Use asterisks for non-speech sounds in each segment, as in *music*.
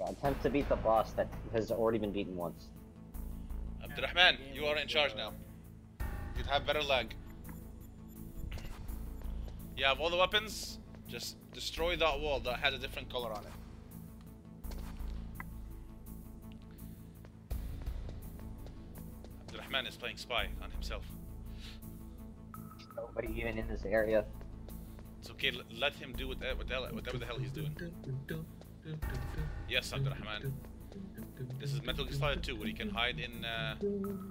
Yeah, attempt to beat the boss that has already been beaten once. Abdurrahman, you are in charge now. You'd have better leg. You have all the weapons. Just destroy that wall that has a different color on it. Abdurrahman is playing spy on himself. Nobody even in this area. It's okay, let him do what- what- whatever the hell he's doing. Yes, Abdurrahman. This is Metal Gear Solid 2, where you can hide in uh,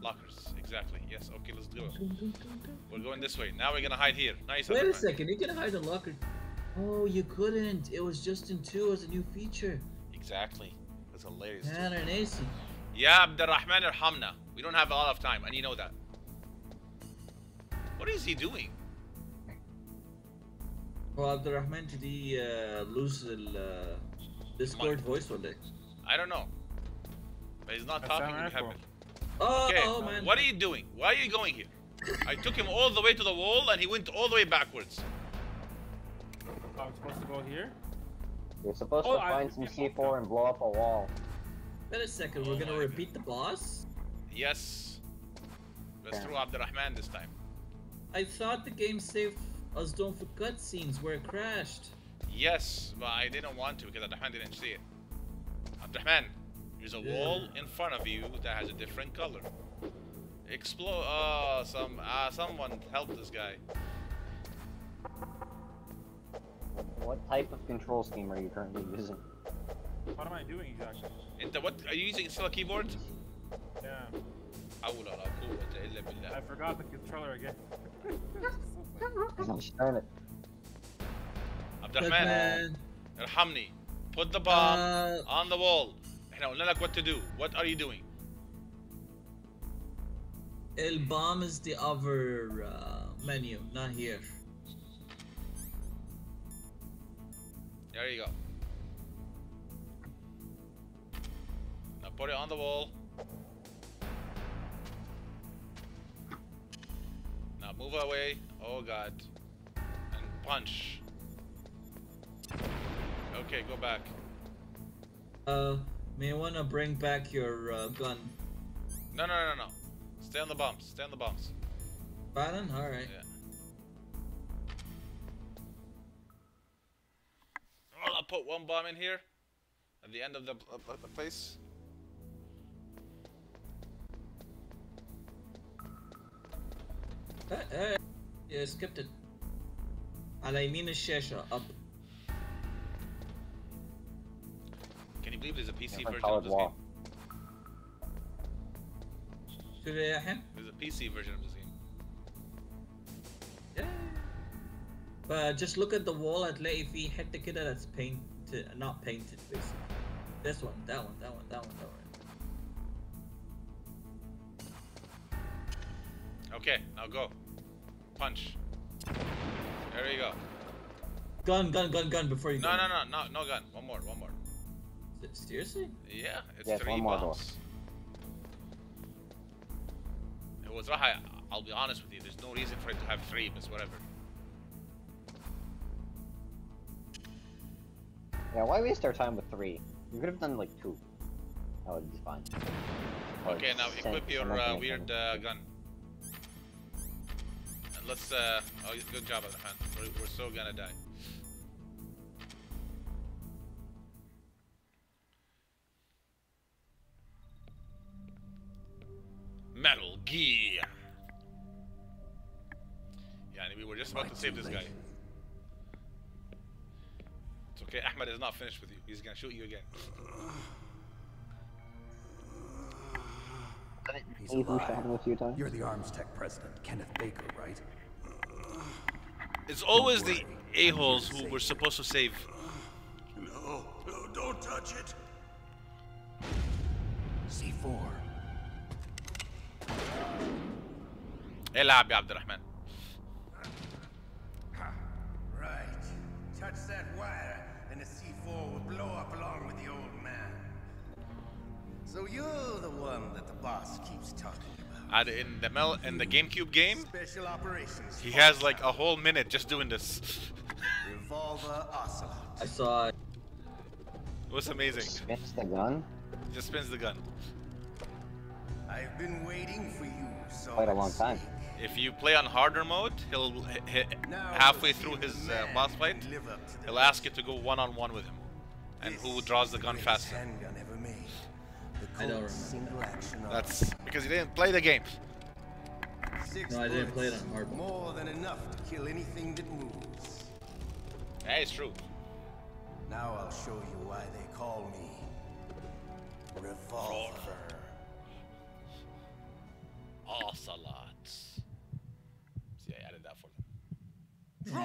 lockers. Exactly. Yes, okay, let's go. We're going this way. Now we're gonna hide here. Nice. Wait a second, you can hide in lockers. Oh, you couldn't. It was just in 2 as a new feature. Exactly. That's hilarious. Man, and AC. Yeah, Abdurrahman Irhamna. We don't have a lot of time, and you know that. What is he doing? Well, Abdurrahman, did he uh, lose the. Uh, Discord voice one day. I don't know. But he's not talking. You have. Oh, okay. oh man. What are you doing? Why are you going here? I took him all the way to the wall and he went all the way backwards. Oh, I'm supposed to go here? You're supposed oh, to find I, some C4 and blow up a wall. Wait a second, oh we're gonna oh repeat God. the boss? Yes. Let's throw Abdurrahman this time. I thought the game saved us down for cutscenes where it crashed. Yes, but I didn't want to because Abdurrahman didn't see it. Abdurrahman, there's a yeah. wall in front of you that has a different color. Explode. Oh, uh, some uh, someone help this guy. What type of control scheme are you currently using? What am I doing exactly? Into what are you using? Still a keyboard? Yeah. I forgot the controller again. *laughs* Start it. Abdurrahman, man. ارحمني. Put the bomb Uh, on the wall. احنا قلنا لك what to do. What are you doing? El bomb is the other uh, menu, not here. There you go. Now put it on the wall. Now move away. Oh god. And punch. Okay, go back. Uh, may wanna bring back your uh, gun. No, no, no, no. Stay on the bumps. Stay on the bumps. Baron? Alright. Yeah. Well, I'll put one bomb in here. At the end of the, of the place. Hey, hey. Yeah, skipped it. على يمين الشاشة up. you believe there's a PC version of this wall. game? Should we him? There's a PC version of this game. Yeah. But just look at the wall at let if we hit the kid that's painted, not painted, basically. This one, that one, that one, that one, that one. Okay, now go. Punch. There you go. Gun, gun, gun, gun before you No, go. no, no, no, no gun. One more, one more. Seriously? Yeah, it's Yes, three one more door. It was Raha. I'll be honest with you. There's no reason for it to have three, but whatever. Yeah, why waste our time with three? We could have done like two. That would be fine. Or Okay, now equip your uh, weird uh, gun. And let's. Uh, oh, good job, Adhan. We're, we're so gonna die. Metal Gear. Yeah, we were just about to save this guy. It's okay. Ahmed is not finished with you. He's gonna shoot you again. He's Hey, who shot alive. him a few times? You're the Arms Tech president, Kenneth Baker, right? It's always the a-holes who we're supposed to save. No, no, don't touch it. C4. العب يا عبد الرحمن. Right. Touch that wire, and the C4 will blow up along with the old man. So you're the one that the boss keeps talking about. And in the Mel in the GameCube game, Special operations. he has like a whole minute just doing this. Revolver Ocelot. I saw it. It was amazing. Spins the gun. Just spins the gun. I've been waiting for you, so Quite a long time. If you play on harder mode, he'll h- h- halfway through his uh, boss fight, he'll ask you to go one on one with him, and who draws the gun faster. Handgun ever made. The I don't remember single. That's because you didn't play the game. Six No, I didn't play it bullets, on hard mode. More than enough to kill anything that moves. That is true. Now I'll show you why they call me Revolver. Ocelot. See, I added that for them.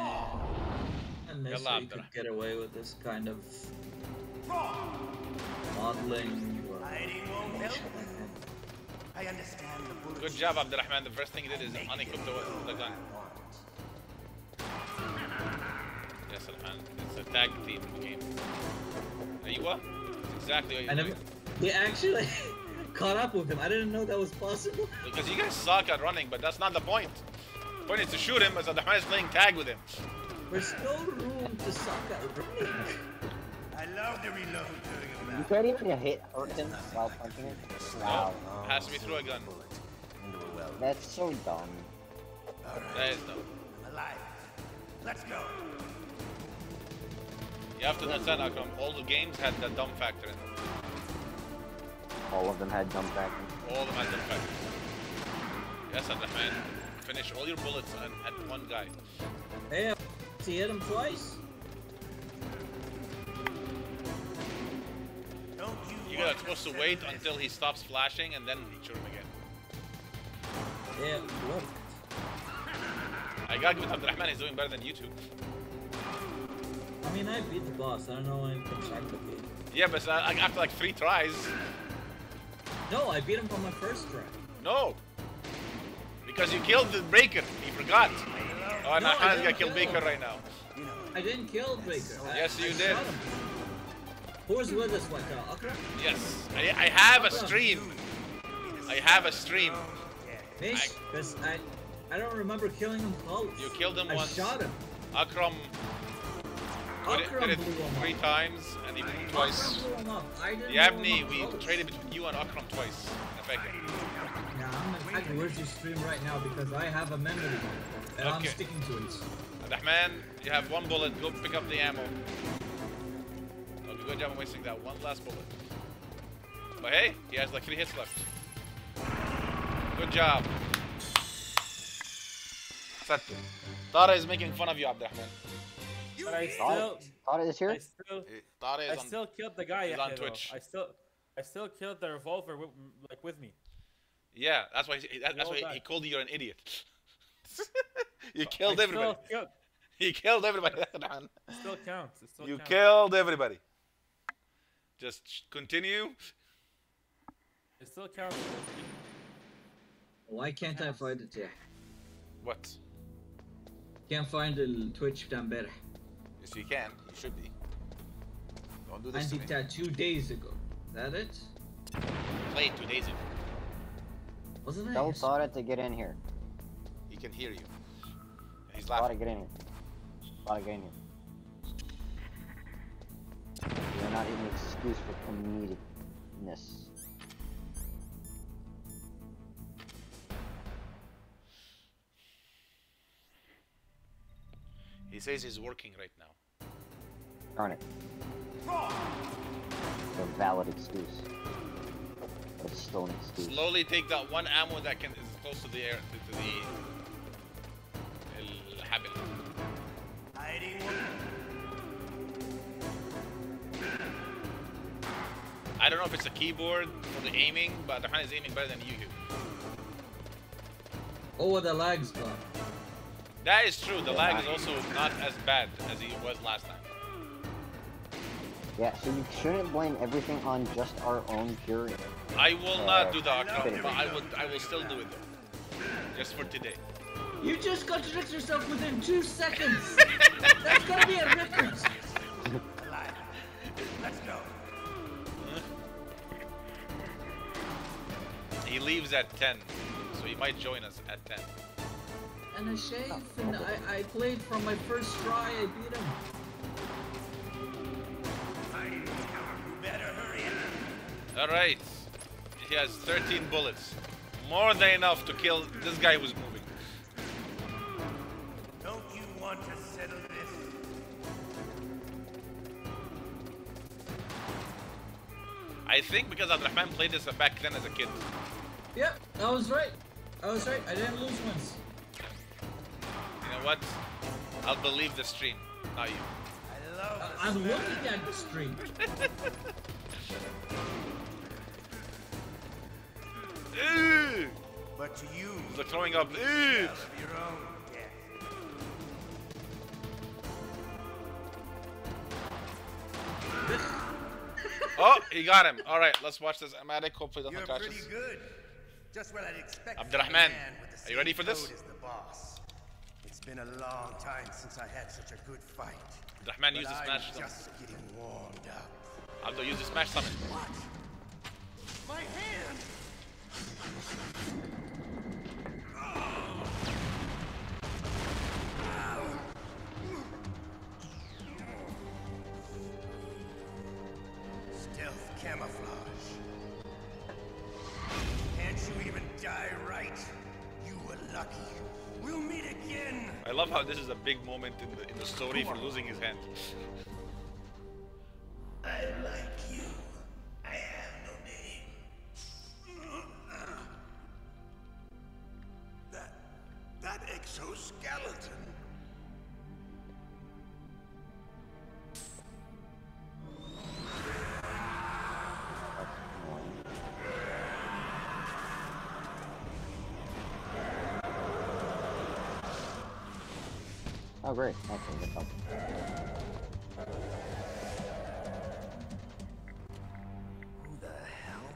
Unless Yalla, you could get away with this kind of modeling or Hiding won't help. I understand the bullets. Good job, Abdurrahman. The first thing he did is unequip the, the gun. Yes, Abdurrahman. It's a tag team game. Aywa? That's exactly what I you're never. doing. They actually *laughs* caught up with him. I didn't know that was possible. *laughs* Because you guys suck at running, but that's not the point. The point is to shoot him as Abdurrahman is playing tag with him. There's no room to suck at running. I love to reload during a You battle. can't even hit hurt him while punching it. Wow. No, has to be through a gun. Into a well. That's so dumb. That is dumb. I'm alive. Let's go. You have to understand, Akram, all the games had that dumb factor in them. All of them had jump back. All of them had dumb factor. Yes, Abdurrahman. Finish all your bullets and at one guy. Hey, he hit him twice. Don't you You're want supposed to wait minutes? until he stops flashing and then shoot him again. Yeah, what? I gotta give it to Abdurrahman, he's doing better than you two. I mean, I beat the boss. I don't know when to check the game. Yeah, but after like three tries, No, I beat him on my first try. no. Because you killed the Baker, he forgot. Oh, No, I didn't kill Baker him. right now. I didn't kill Baker. I- Yes, you I did. shot him. Who was with us, what, uh, Akram? Yes, I, I have a stream. I have a stream. Mish? Because I, I don't remember killing him close. You killed him I once. shot him. Akram it, did it three times and even twice. Akram blew him up. I didn't Yabni, blow him we traded between you and Akram twice. Nah, I'm fact, where's your stream right now? Because I have a memory, and I'm sticking to it. Abdurrahman, you have one bullet. Go pick up the ammo. Okay, good job on wasting that one last bullet. But hey, he has like three hits left. Good job. Sattu. Tara is making fun of you, Abdurrahman. But I still, thought it is here? I still, Tara I on. still killed the guy. he's on Yahya, though. Twitch. I still, I still killed the revolver with, like with me. Yeah, that's why. He, that, that's why done. he called you you're an idiot. *laughs* you killed I everybody. Still, killed, *laughs* You killed everybody. *laughs* Abdurrahman. still counts. It still You counts. killed everybody. Just continue. It still counts. Why can't I find it yet? What? Can't find the Twitch Damber. Yes, you can. You should be. Don't do this to Anti me. that two days ago. That it? Played two days ago. Wasn't it? Tell Yes. Sara to get in here. He can hear you. And he's Sara, laughing. get in here. Sara, get in here. You're not even an excuse for comedicness. He says he's working right now. Darn it. A valid excuse. But it's still an excuse. Slowly take that one ammo that can is close to the air to, to the El Habil. Hiding I don't know if it's a keyboard for the aiming, but Abdurrahman is aiming better than you do. Oh, the lag's gone. That is true. The lag is also not as bad as it was last time. Yeah, so you shouldn't blame everything on just our own pure. I will not do the Uh, Akram, but I will I will still do it though. Just for today. You just contradict yourself within two seconds. *laughs* That's gonna be a record. Let's go. He leaves at 10, so he might join us at 10. And a shave, and I, I played from my first try. I beat him. Alright. He has 13 bullets. More than enough to kill this guy who's moving. Don't you want to settle this? I think because Abdurrahman played this back then as a kid. Yep, I was right. I was right. I didn't lose once. You know what? I'll believe the stream, not you. I love I- I'm looking at the stream. Ew! *laughs* But to you, They're throwing up. Ew! of your. *laughs* Oh, he got him. All right, let's watch this. Amatic, hopefully You're doesn't catch pretty us. good. Just what I'd expect. from a Abdurrahman, man are you ready for this? code as the boss. It's been a long time since I had such a good fight. Abdurrahman, use but the I'm smash. just getting warmed up. Abdul, use the smash summon. What? My hand! Stealth camouflage. I love how this is a big moment in the in the story for losing his hand. I like you. I have no name. That that exoskeleton. Oh, great. Okay, good help. Who the hell?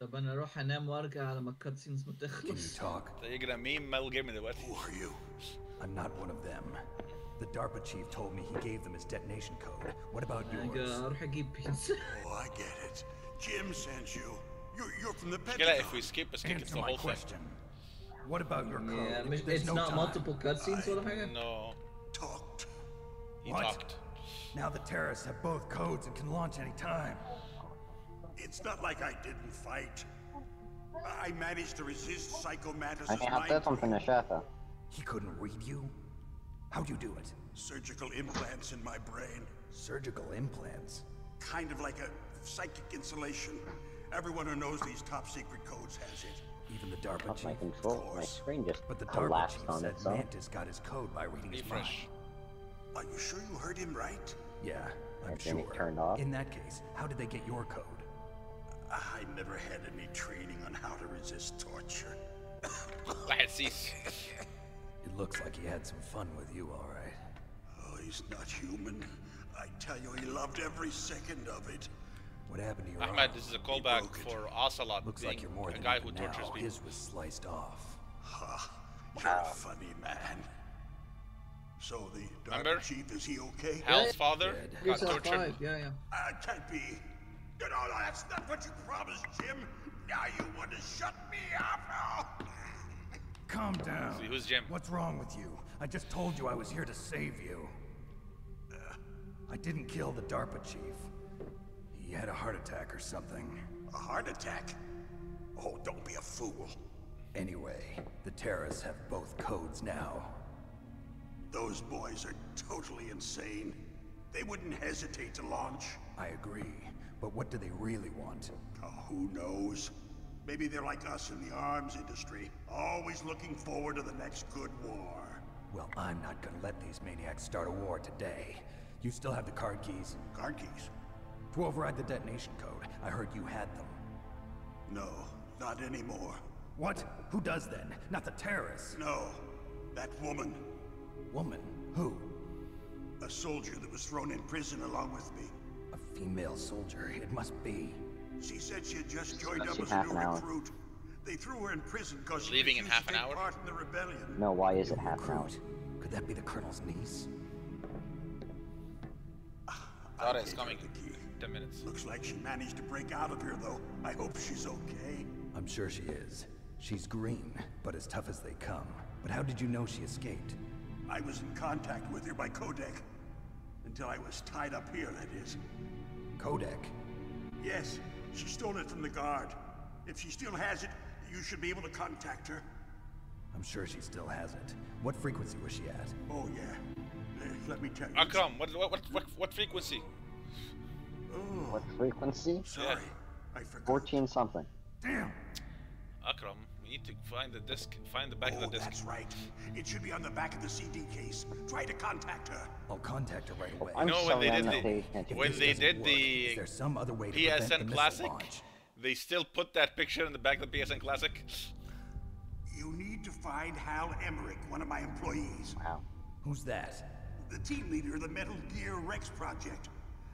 طب انا اروح انام وارجع على ما الكاتسينز ما Can you تخلص. talk? You're gonna meme Metal Gear من دلوقتي. Who are you? I'm not one of them. The DARPA chief told me he gave them his detonation code. What about أنا yours? اروح اجيب بيتزا. *laughs* Oh, I get it. Jim sent you. You're, you're from the كده if we skip, skip it's Answer the my whole thing. What about your code? Yeah, it's no not time. multiple cutscenes with I? No. Talked. He what? talked. Now the terrorists have both codes and can launch any time. It's not like I didn't fight. I managed to resist Psycho Mantis' okay, mind. He couldn't read you? How'd you do it? Surgical implants in my brain. Surgical implants? Kind of like a psychic insulation. Everyone who knows these top secret codes has it. Even the DARPA chief, my control, my screen just but the collapsed DARPA chief on said itself. Mantis got his code by reading his mind. Are you sure you heard him right? Yeah, I'm and sure. It turned off. In that case, how did they get your code? I never had any training on how to resist torture. *coughs* *laughs* It looks like he had some fun with you, all right. Oh, he's not human. I tell you, he loved every second of it. What happened to your Ahmed, arm? this is a callback for Ocelot Looks being like you're more a than guy even who tortures now. people. His was sliced off. Ha, you're a funny man. So the Remember? Chief, is he okay? Hal's father Dead. got Here's a tortured. five. Yeah, yeah. Uh, can't be. You know, that's not what you promised, Jim. Now you want to shut me up. Calm down. See, who's Jim? What's wrong with you? I just told you I was here to save you. I didn't kill the DARPA chief. He had a heart attack or something. A heart attack? Oh, don't be a fool. Anyway, the terrorists have both codes now. Those boys are totally insane. They wouldn't hesitate to launch. I agree, but what do they really want? Oh, who knows? Maybe they're like us in the arms industry, always looking forward to the next good war. Well, I'm not gonna let these maniacs start a war today. You still have the card keys? Card keys? To override the detonation code. I heard you had them. No, not anymore. What? Who does then? Not the terrorists. No, that woman, Woman? Who? a soldier that was thrown in prison along with me. A female soldier. It must be. She said she had just joined up as a new an hour. recruit. They threw her in prison because she Leaving in refused half an hour? part in the rebellion. No, why is it half an hour? Could that be the colonel's niece? Ah, Zara is gave coming. the key. Ten minutes. Looks like she managed to break out of here, though. I hope she's okay. I'm sure she is. She's green, but as tough as they come. But how did you know she escaped? I was in contact with her by codec. Until I was tied up here, that is. codec. Yes, she stole it from the guard. If she still has it, you should be able to contact her. I'm sure she still has it. What frequency was she at? Oh, yeah. Let me tell you. Akram, what, what, what, what, what frequency? Oh, What frequency? sorry. I forgot. 14 something. Damn. Akram, we need to find the disc, find the back Oh, of the oh, disc. that's right. It should be on the back of the CD case. Try to contact her. I'll contact her right away. I'm You know when they sorry, did the, not when they did work. the Is there some other way to prevent the PSN Classic, launch? they still put that picture in the back of the PSN Classic. You need to find Hal Emmerich, one of my employees. Wow. Who's that? The team leader of the Metal Gear Rex project.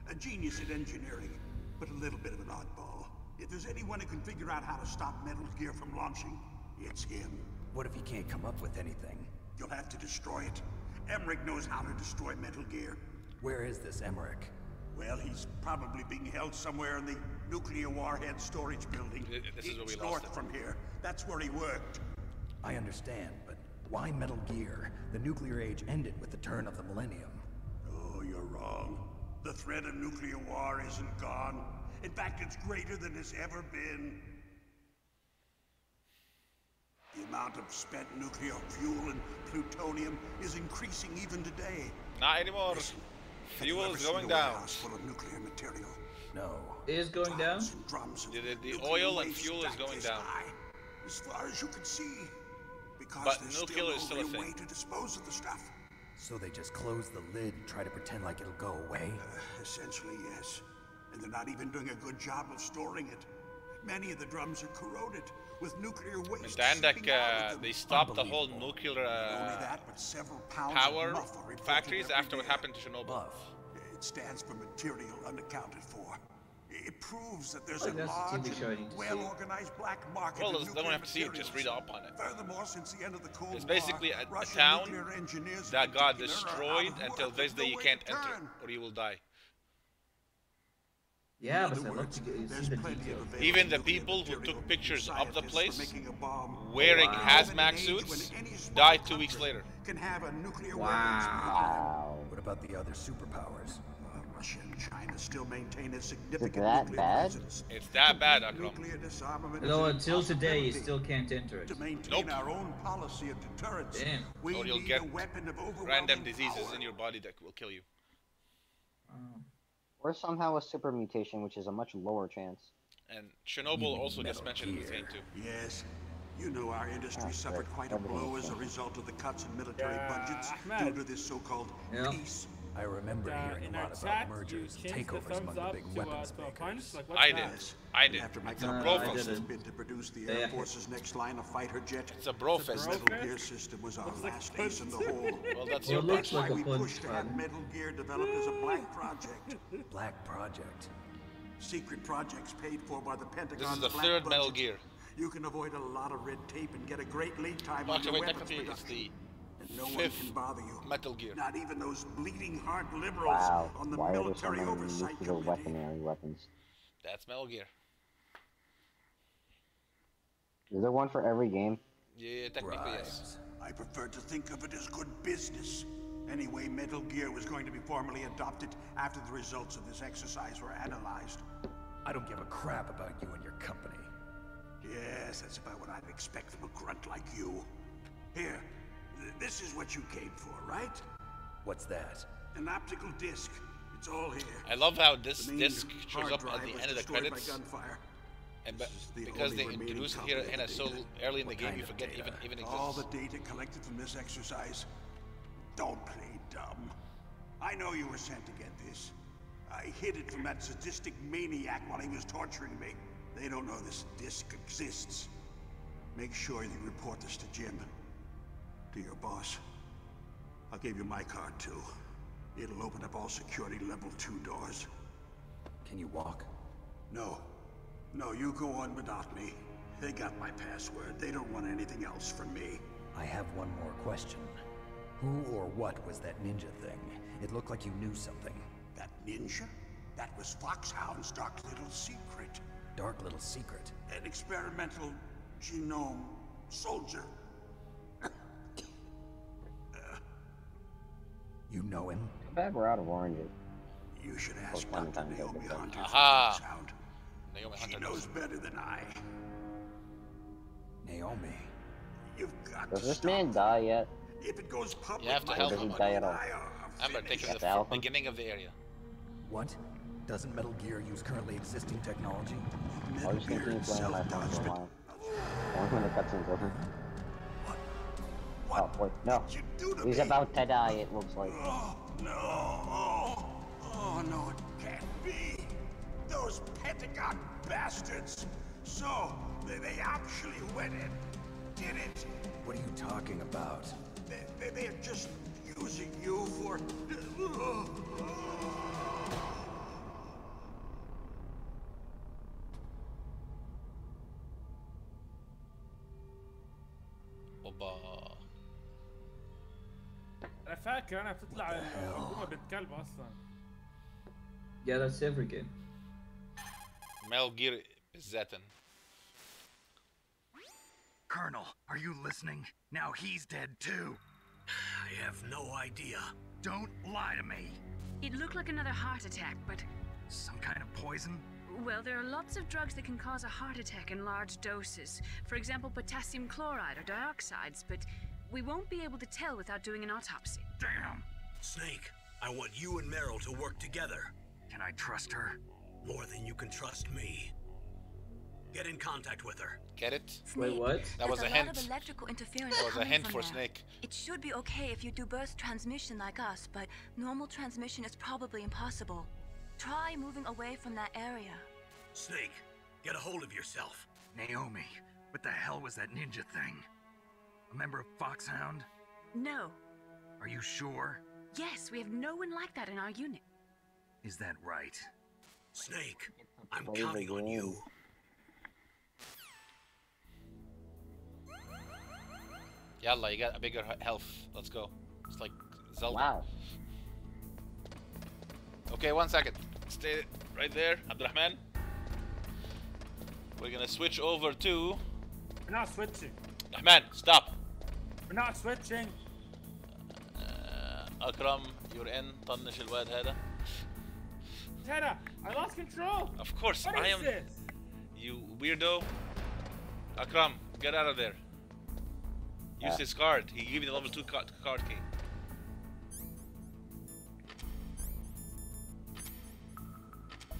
A genius at engineering, but a little bit of an oddball. If there's anyone who can figure out how to stop Metal Gear from launching, it's him. What if he can't come up with anything? You'll have to destroy it. Emmerich knows how to destroy Metal Gear. Where is this Emmerich? Well, he's probably being held somewhere in the nuclear warhead storage building. This is where we It's lost north it. from here. That's where he worked. I understand, but why Metal Gear? The nuclear age ended with the turn of the millennium. Oh, you're wrong. The threat of nuclear war isn't gone. In fact, it's greater than it's ever been. The amount of spent nuclear fuel and plutonium is increasing even today. Not anymore. Listen, Fuel is going down. full of nuclear material. No. Is going down? And drums of The- the- the oil and fuel is going down. high, As far as you can see. Because But there's nuclear still is still a no thing. way to dispose of the stuff. So they just close the lid and try to pretend like it'll go away? Uh, essentially, yes. And they're not even doing a good job of storing it. Many of the drums are corroded with nuclear waste. Uiteindelijk, seeping uh, they stopped the whole nuclear uh, that, but several power of MUF are reported factories every after what happened to Chernobyl. Buff. It stands for material unaccounted for. It proves that there's Like, a large TV show I need and to see. well-organized black market. Well, of they don't nuclear have to see it, just read up on it. Furthermore, since the end of the Cold It's War, basically a, a Russian town engineers in that got destroyed until this day you can't to enter, turn. or you will die. Yeah, In but other I'd love words, to get, there's the plenty of Even the people who took pictures of the place a bomb. wearing Wow. hazmat Live in an age suits when any small died two weeks later. Can have a nuclear Wow. Wow. What about the other superpowers? Well, Russia and China still maintain a significant that nuclear bad? presence. It's that bad, Complete Akram. Nuclear disarmament No, until today, you still can't enter it. To maintain Nope. our own policy of deterrence, Damn. we Or you'll need get a weapon of overwhelming Random diseases power. in your body that will kill you. Oh. Or somehow a super mutation, which is a much lower chance. And Chernobyl mean also gets Metal mentioned in the Gear. thing too. Yes. You know our industry Ah, suffered quite a blow as a result of the cuts in military Yeah, budgets due to this so-called Yeah. peace. I remember Uh, hearing a lot chat, about you mergers, changed the takeovers thumbs among the up big to, uh, weapons to a punch. makers. Like, what's I that? did. I did. After my It's a company bro I fest. did has it. been to produce the Yeah. Air Force's next line of fighter jet, It's a bro It's a fest. bro- Metal fest? Gear System was our Looks like last a ace in the punch. hole. *laughs* Well, that's Well, your it looks punch. like Why a we punch pushed to have card. Metal Gear developed as a black project. *laughs* Black Project. Secret projects paid for by the Pentagon. This is the black third Metal budget. Gear. You can avoid a lot of red tape and get a great lead time Well, on your actually, wait, weapons technically, it's production. The And no one fifth can bother you. Metal Gear. Not even those bleeding heart liberals Wow. on the Why are there so military many oversight committee. weaponry weapons? That's Metal Gear. Is there one for every game? Yeah, technically yes. I prefer to think of it as good business. Anyway, Metal Gear was going to be formally adopted after the results of this exercise were analyzed. I don't give a crap about you and your company. Yes, that's about what I'd expect from a grunt like you. Here, th- this is what you came for, right? What's that? An optical disc. It's all here. I love how this disc shows up at the end of the destroyed by credits, gunfire. and be- This the because they remaining introduce it here of in a so early in the What game, you forget data? even even All exists. All the data collected from this exercise. Don't play dumb. I know you were sent to get this. I hid it from that sadistic maniac while he was torturing me. They don't know this disc exists. Make sure you report this to Jim. To your boss. I'll give you my card too. It'll open up all security level two doors. Can you walk? No. No, you go on without me. They got my password. They don't want anything else from me. I have one more question. Who or what was that ninja thing? It looked like you knew something. That ninja? That was Foxhound's dark little secret. Dark little secret. An experimental genome soldier. You know him? bad we're out of oranges. You should Oh, ask one Dr. time Naomi over done. Hunter. Aha. for Foxhound. Naomi She Hunter knows knows. better than I. Naomi. You've got Does to this stop man die yet? If it goes public, You have to my help him. Doesn't die at all. I are Remember, finished. taking the That's Alpha? beginning of the area. What? Doesn't Metal Gear use currently existing technology? Metal Gear of playing my phone self-does, for a but while. Only when the cutscene's over. What oh, no. He's me? about to die, it looks like. Oh, no. Oh, no, it can't be. Those Pentagon bastards. So, they, they actually went in, did it. What are you talking about? They, they, they are just using you for... Oba. فاكر انا بتطلع الحكومه بنت كلب اصلا Yeah, that's every game. ميل جير بالذات Colonel, are you listening? Now he's dead too. I have no idea. Don't lie to me. It looked like another heart attack, but Some kind of poison? well, there are lots of drugs that can cause a heart attack in large doses. For example, potassium chloride or dioxides, but we won't be able to tell without doing an autopsy. Damn. Snake, I want you and Meryl to work together. Can I trust her? More than you can trust me. Get in contact with her. Get it? Wait, what? That was There's a a lot hint. of electrical interference That was a coming hint from for there. Snake. It should be okay if you do burst transmission like us, but normal transmission is probably impossible. Try moving away from that area. Snake, get a hold of yourself. Naomi, what the hell was that ninja thing? A member of Foxhound? No. Are you sure? Yes, we have no one like that in our unit. Is that right? Snake, I'm Play the counting on you. game. Yalla, you got a bigger health. Let's go. It's like Zelda. Wow. Okay, one second. Stay right there, Abdurrahman. We're gonna switch over to we're not switching Rahman. Stop. we're not switching Uh, Akram, you're in. طنش الواد هذا. Tana, I lost control Of course, What I is am. this You weirdo. Akram, get out of there. Use Uh. his card. He gave you the level 2 card, card key.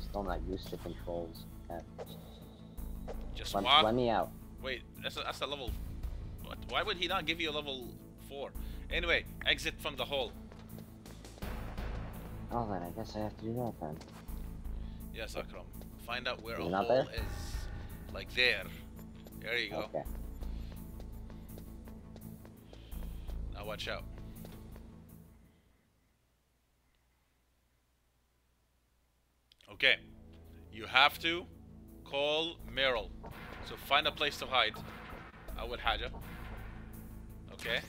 Still not used to controls. Yeah. Just Let, walk. let me out. Wait, that's a, that's a level. what? Why would he not give you a level 4? Anyway, exit from the hole. Oh, then I guess I have to do that then. Yes, Akram. Find out where You're a hole there? is. Like there. There you go. Okay. Now watch out. Okay. You have to call Meryl. So find a place to hide. I would you. Okay.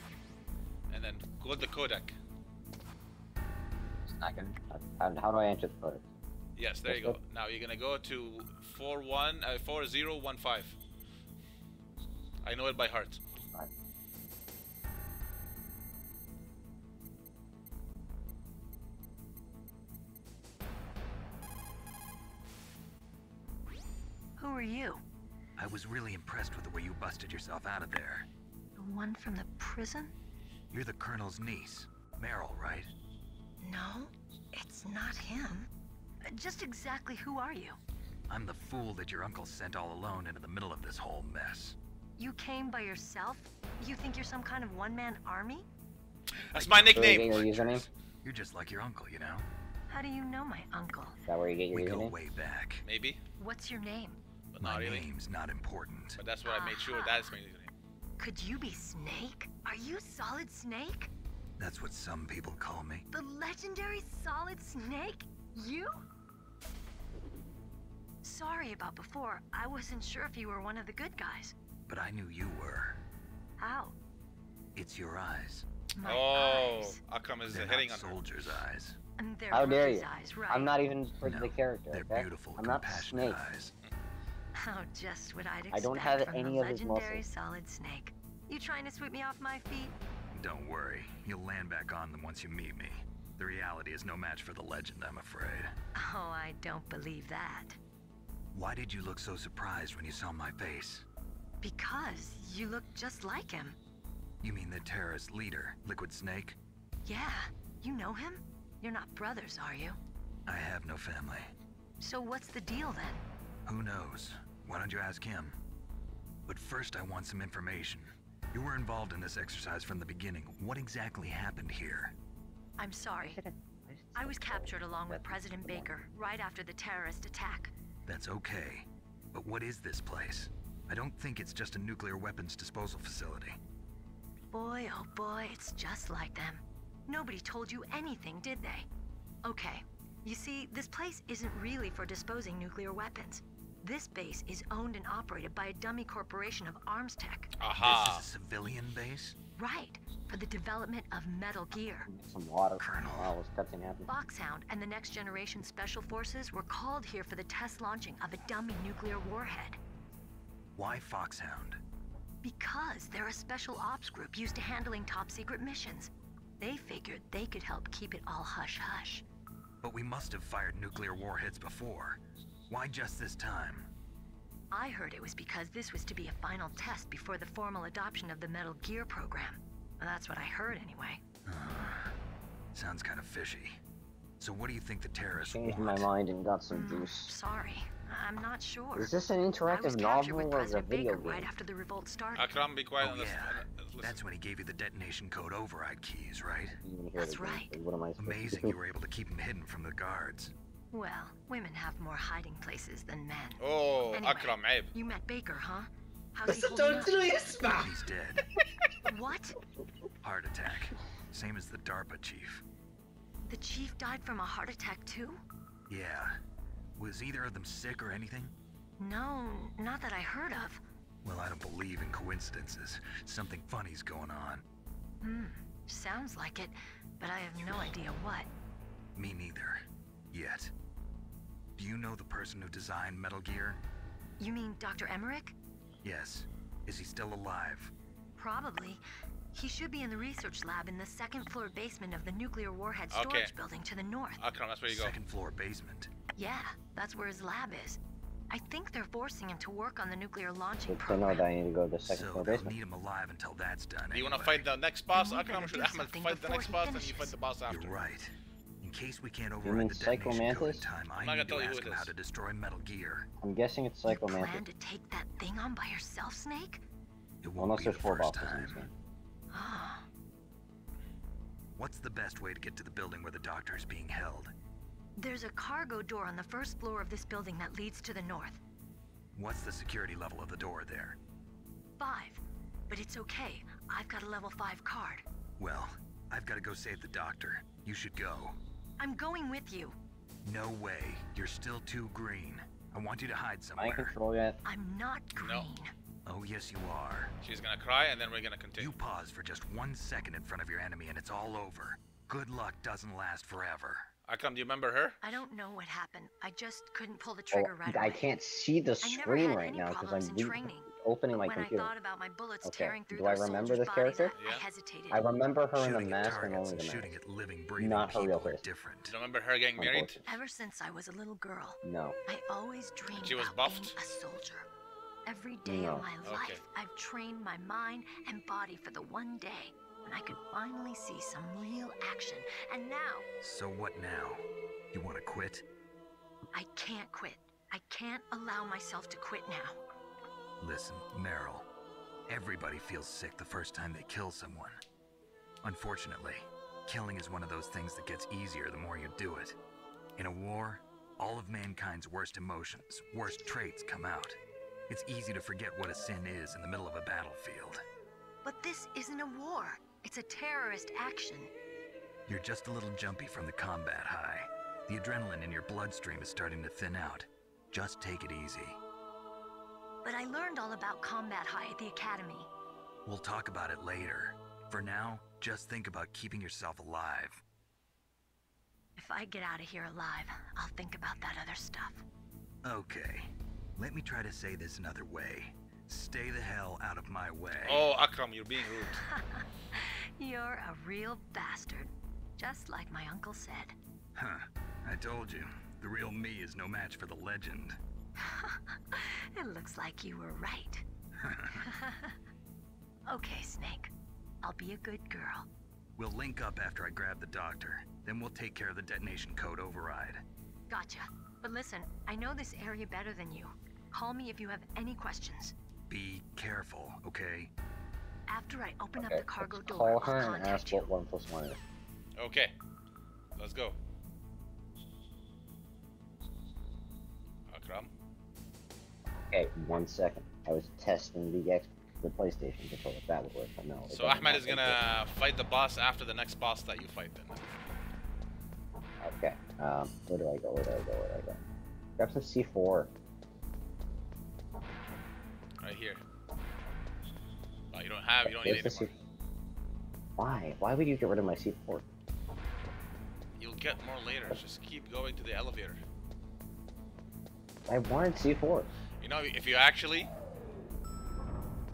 And then go to the codec. It's not gonna. How, how do I enter the photos? Yes, there you go. Now you're gonna go to 41 uh, 4015. I know it by heart. Fine. Who are you? I was really impressed with the way you busted yourself out of there. The one from the prison? You're the Colonel's niece, Meryl, right? No, it's not him. Uh, Just exactly who are you? I'm the fool that your uncle sent all alone into the middle of this whole mess. You came by yourself? You think you're some kind of one-man army? That's my Where do you nickname. get your username? You're just like your uncle, you know? How do you know my uncle? Is that where you get your We go username? way back. Maybe, What's your name? but My not really. name's not important. But that's what I made sure Aha. that's my username. Could you be Snake? Are you Solid Snake? That's what some people call me. The legendary Solid Snake? You? Sorry about before. I wasn't sure if you were one of the good guys. But I knew you were. How? It's your eyes. My oh, eyes. Akram is They're hitting not on her. soldiers' eyes. And they're How dare you? Eyes, right? I'm not even for No, the character. They're okay? beautiful, I'm not compassionate Snake. eyes. Oh, just what I'd expect I don't have from any the of his legendary muscles. Solid Snake. You trying to sweep me off my feet? Don't worry, you'll land back on them once you meet me. The reality is no match for the legend, I'm afraid. Oh, I don't believe that. Why did you look so surprised when you saw my face? Because you look just like him. You mean the terrorist leader, Liquid Snake? Yeah, you know him? You're not brothers, are you? I have no family. So what's the deal then? Who knows? Why don't you ask him? But first I want some information. You were involved in this exercise from the beginning. What exactly happened here? I'm sorry. I was captured along with President Baker right after the terrorist attack. That's okay. But what is this place? I don't think it's just a nuclear weapons disposal facility. Boy, oh boy, it's just like them. Nobody told you anything, did they? Okay, you see, this place isn't really for disposing nuclear weapons. This base is owned and operated by a dummy corporation of arms tech. Aha. This is a civilian base? Right, for the development of Metal Gear. Some water. Colonel. Wow, this cutscene happened. Foxhound and the Next Generation Special Forces were called here for the test launching of a dummy nuclear warhead. Why Foxhound? Because they're a special ops group used to handling top secret missions. They figured they could help keep it all hush-hush. But we must have fired nuclear warheads before. Why just this time? I heard it was because this was to be a final test before the formal adoption of the Metal Gear program. Well, that's what I heard anyway. Sounds kind of fishy. So what do you think the terrorists Changed want? my mind and got some Mm, juice. sorry, I'm not sure. Is this an interactive captured novel with or is a President video Baker right game? after the revolt started. Akram, be quiet Oh, yeah. listen. That's when he gave you the detonation code override keys, right? You didn't hear That's right. What am I Amazing you were able to keep him hidden from the guards. Well, women have more hiding places than men. Oh, Anyway. Akram, عيب. You met Baker, huh? How's بس he انت holding قلت له يسمع He's dead. *laughs* up? What? Heart attack. Same as the DARPA chief. The chief died from a heart attack too? Yeah. Was either of them sick or anything? No, not that I heard of. Well, I don't believe in coincidences. Something funny's going on. Hmm, sounds like it, but I have no idea what. Me neither. Yet. Do you know the person who designed Metal Gear? You mean Dr. Emmerich? Yes. Is he still alive? Probably. He should be in the research lab in the second floor basement of the nuclear warhead Okay. storage building to the north. Akram, that's where you go. Second floor basement. Yeah, that's where his lab is. I think they're forcing him to work on the nuclear launching Good to know program. that I need to go to the second so floor they'll basement. need him alive until that's done. Do you want to fight the next boss, Then you Akram, or should Ahmed fight the next he boss and you fight the boss after? You're right. In case we can't mean override the Psycho detonation code in Mantis? time, I I'm need gonna to tell you who ask him how is. to destroy Metal Gear. I'm guessing it's Psycho you plan Mantis. to take that thing on by yourself, Snake? It won't Unless be there's the four first time. this. Ah, What's the best way to get to the building where the doctor is being held? there's a cargo door on the first floor of this building that leads to the north. What's the security level of the door there? Five. But it's okay. I've got a level five card. Well, I've got to go save the doctor. You should go. I'm going with you. No way. You're still too green. I want you to hide Mind somewhere. control yet? I'm not green. No. Oh, yes, you are. She's gonna cry and then we're gonna continue. You pause for just one second in front of your enemy and it's all over. Good luck doesn't last forever. I come, do you remember her? I don't know what happened. I just couldn't pull the Oh, trigger right I away. can't see the I screen right now because I'm in training. Opening my when computer. I thought about my bullets Okay, tearing through do I remember soldiers' this character? I, I hesitated. I remember her in the Shooting mask and only the and shooting mask. at living, breathing Not her real people face. different. Do you remember her getting married? Unfortunately. Ever since I was a little girl, No. I always dreamed She was about buffed? being a soldier. Every day No. of my Okay. life, I've trained my mind and body for the one day when I could finally see some real action. And now, So what now? You want to quit? I can't quit. I can't allow myself to quit now. Listen, Meryl. Everybody feels sick the first time they kill someone. Unfortunately, killing is one of those things that gets easier the more you do it. In a war, all of mankind's worst emotions, worst traits come out. It's easy to forget what a sin is in the middle of a battlefield. But this isn't a war. It's a terrorist action. You're just a little jumpy from the combat high. The adrenaline in your bloodstream is starting to thin out. Just take it easy. But I learned all about combat high at the academy. We'll talk about it later. For now, just think about keeping yourself alive. If I get out of here alive, I'll think about that other stuff. Okay, let me try to say this another way. Stay the hell out of my way. Oh, Akram, you're being rude. *laughs* You're a real bastard. Just like my uncle said. Huh. I told you. The real me is no match for the legend. *laughs* it looks like you were right. *laughs* okay, Snake. I'll be a good girl. We'll link up after I grab the doctor. Then we'll take care of the detonation code override. Gotcha. But listen, I know this area better than you. Call me if you have any questions. Be careful, okay? After I open Okay, up the cargo let's door, call I'll her and ask you. what one plus one is. Okay. Let's go. Okay, one second. I was testing the X, the PlayStation controller. If that would work, but no. So Ahmed is gonna fight the boss after the next boss that you fight then. Okay. Um, where do I go? Where do I go? Where do I go? Grab some C4. Right here. Oh, you don't have, you don't need it anymore. Why? Why would you get rid of my C4? You'll get more later. Just keep going to the elevator. I wanted C4. You know, if you actually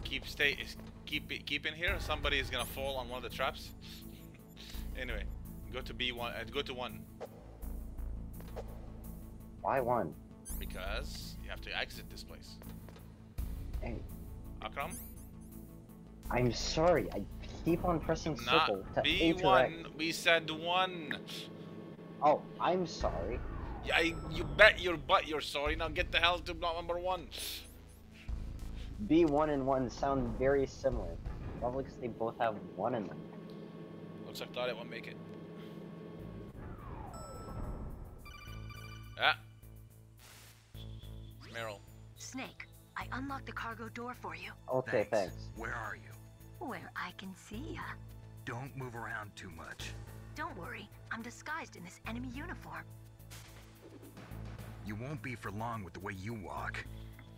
keep stay keep it- keep in here, somebody is gonna fall on one of the traps. *laughs* anyway, go to B one. Uh, go to one Why one? because you have to exit this place. Hey, Akram, I'm sorry. I keep on pressing circle to not B interact. one. We said one. Oh, I'm sorry. Yeah, I, you bet your butt you're sorry. Now get the hell to block number one. B1 and 1 sound very similar. Probably because they both have 1 in them. Looks like thought it won't make it. Ah. It's Meryl. Snake, I unlocked the cargo door for you. Okay, thanks. Where are you? Where I can see ya. Don't move around too much. Don't worry, I'm disguised in this enemy uniform. You won't be for long with the way you walk.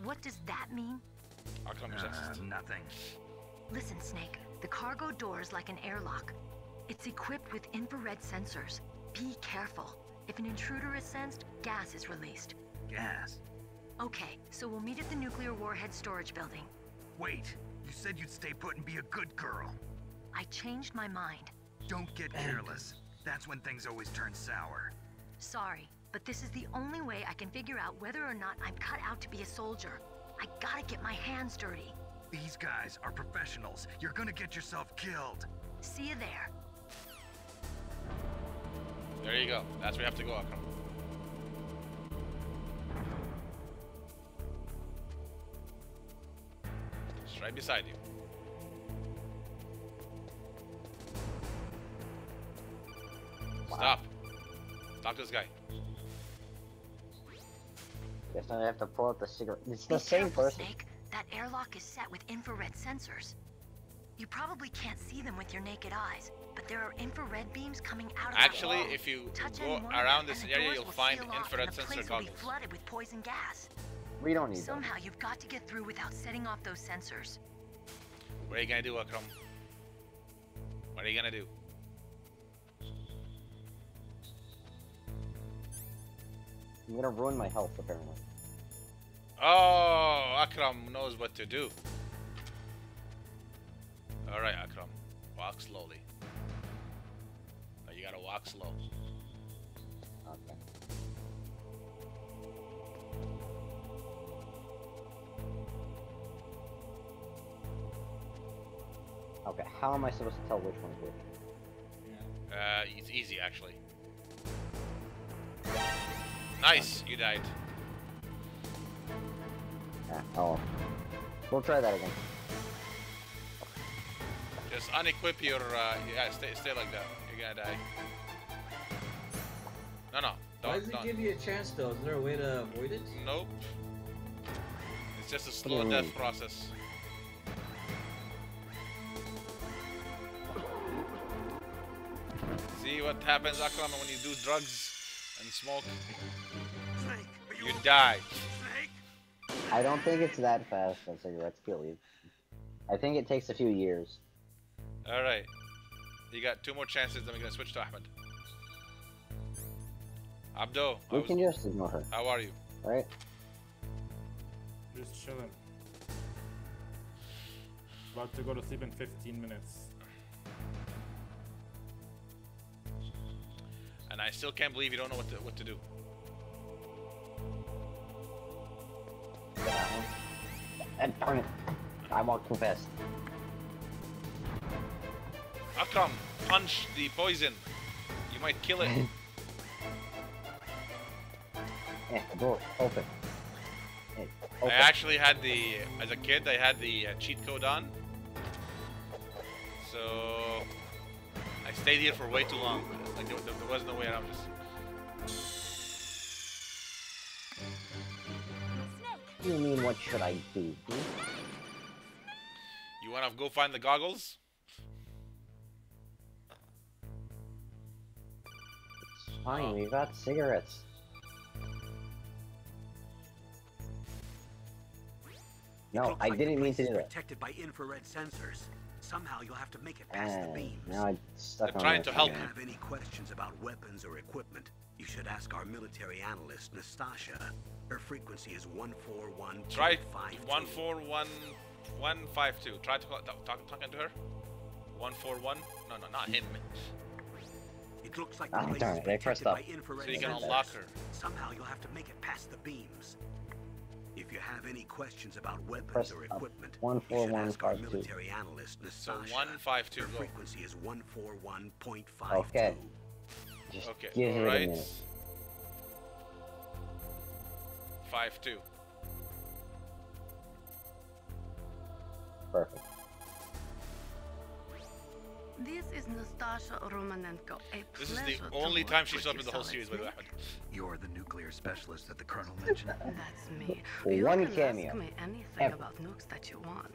What does that mean? Akram is Uh, nothing. Listen, Snake, the cargo door is like an airlock. It's equipped with infrared sensors. Be careful. If an intruder is sensed, gas is released. Gas. Okay, so we'll meet at the nuclear warhead storage building. Wait. You said you'd stay put and be a good girl. I changed my mind. Don't get careless. That's when things always turn sour. Sorry, but this is the only way I can figure out whether or not I'm cut out to be a soldier. I gotta get my hands dirty. These guys are professionals. You're gonna get yourself killed. See you there. There you go. That's where you have to go, Akram. It's right beside you. Stop. Talk to this guy. Guess I have to pull out the cigarette. It's the Be same careful, person. Snake. That airlock is set with infrared sensors. You probably can't see them with your naked eyes, but there are infrared beams coming out of Actually, that wall. if you Touch go any one around this area, you'll find infrared and the sensor place will be goggles. flooded with poison gas. We don't need them. Somehow you've got to get through without setting off those sensors. What are you gonna do, Akram? What are you gonna do? I'm gonna ruin my health, apparently. Oh, Akram knows what to do. Alright, Akram. Walk slowly. No, you gotta walk slow. Okay. Okay, how am I supposed to tell which one's which? Uh, it's easy, actually. Nice, you died. Ah, oh. We'll try that again. Just unequip your, uh, yeah, stay, stay like that. You're gonna die. No, no, Why don't, does it don't. give you a chance though? Is there a way to avoid it? Nope. It's just a slow you death process. See what happens, Akram, when you do drugs and smoke? You die. I don't think it's that fast that cigarettes kill you. I think it takes a few years. Alright. You got two more chances, then we're gonna switch to Ahmed. Abdo, I We was- can just ignore her, how are you? right? Just chilling. About to go to sleep in 15 minutes. and I still can't believe you don't know what to, what to do. And darn it. I walked too fast. Akram, punch the poison. You might kill it. *laughs* Yeah, the door, open. Hey, I actually had the, as a kid, I had the uh, cheat code on. So I stayed here for way too long. Like there, there there was no way around this. You mean, what should I do? You wanna go find the goggles? It's fine, we got cigarettes. No, I like didn't mean to do that. Protected by infrared sensors. Somehow you'll have to make it past the And beams. now I'm stuck I'm on trying to help you again. have any questions about weapons or equipment, you should ask our military analyst, Nastasha. Her frequency is 141. Try one four one one five two. Try to talk, talk, talking to her. One four one. No, no, not him. It looks like Oh, the place darn is it, I pressed protected by infrared So you can sensors. unlock her. Somehow you'll have to make it past the beams. If you have any questions about weapons Press or equipment, One you four should one ask our five two. military analyst, So one five two. Her Go. frequency is 141.52. Okay. Just Okay. give All right. Five two. Perfect. This is Nastasha Romanenko. A This is the only time she's up in the whole series, by the way. You're the nuclear specialist that the colonel mentioned. *laughs* That's me. One you can cameo. ask me anything Ever. about nukes that you want.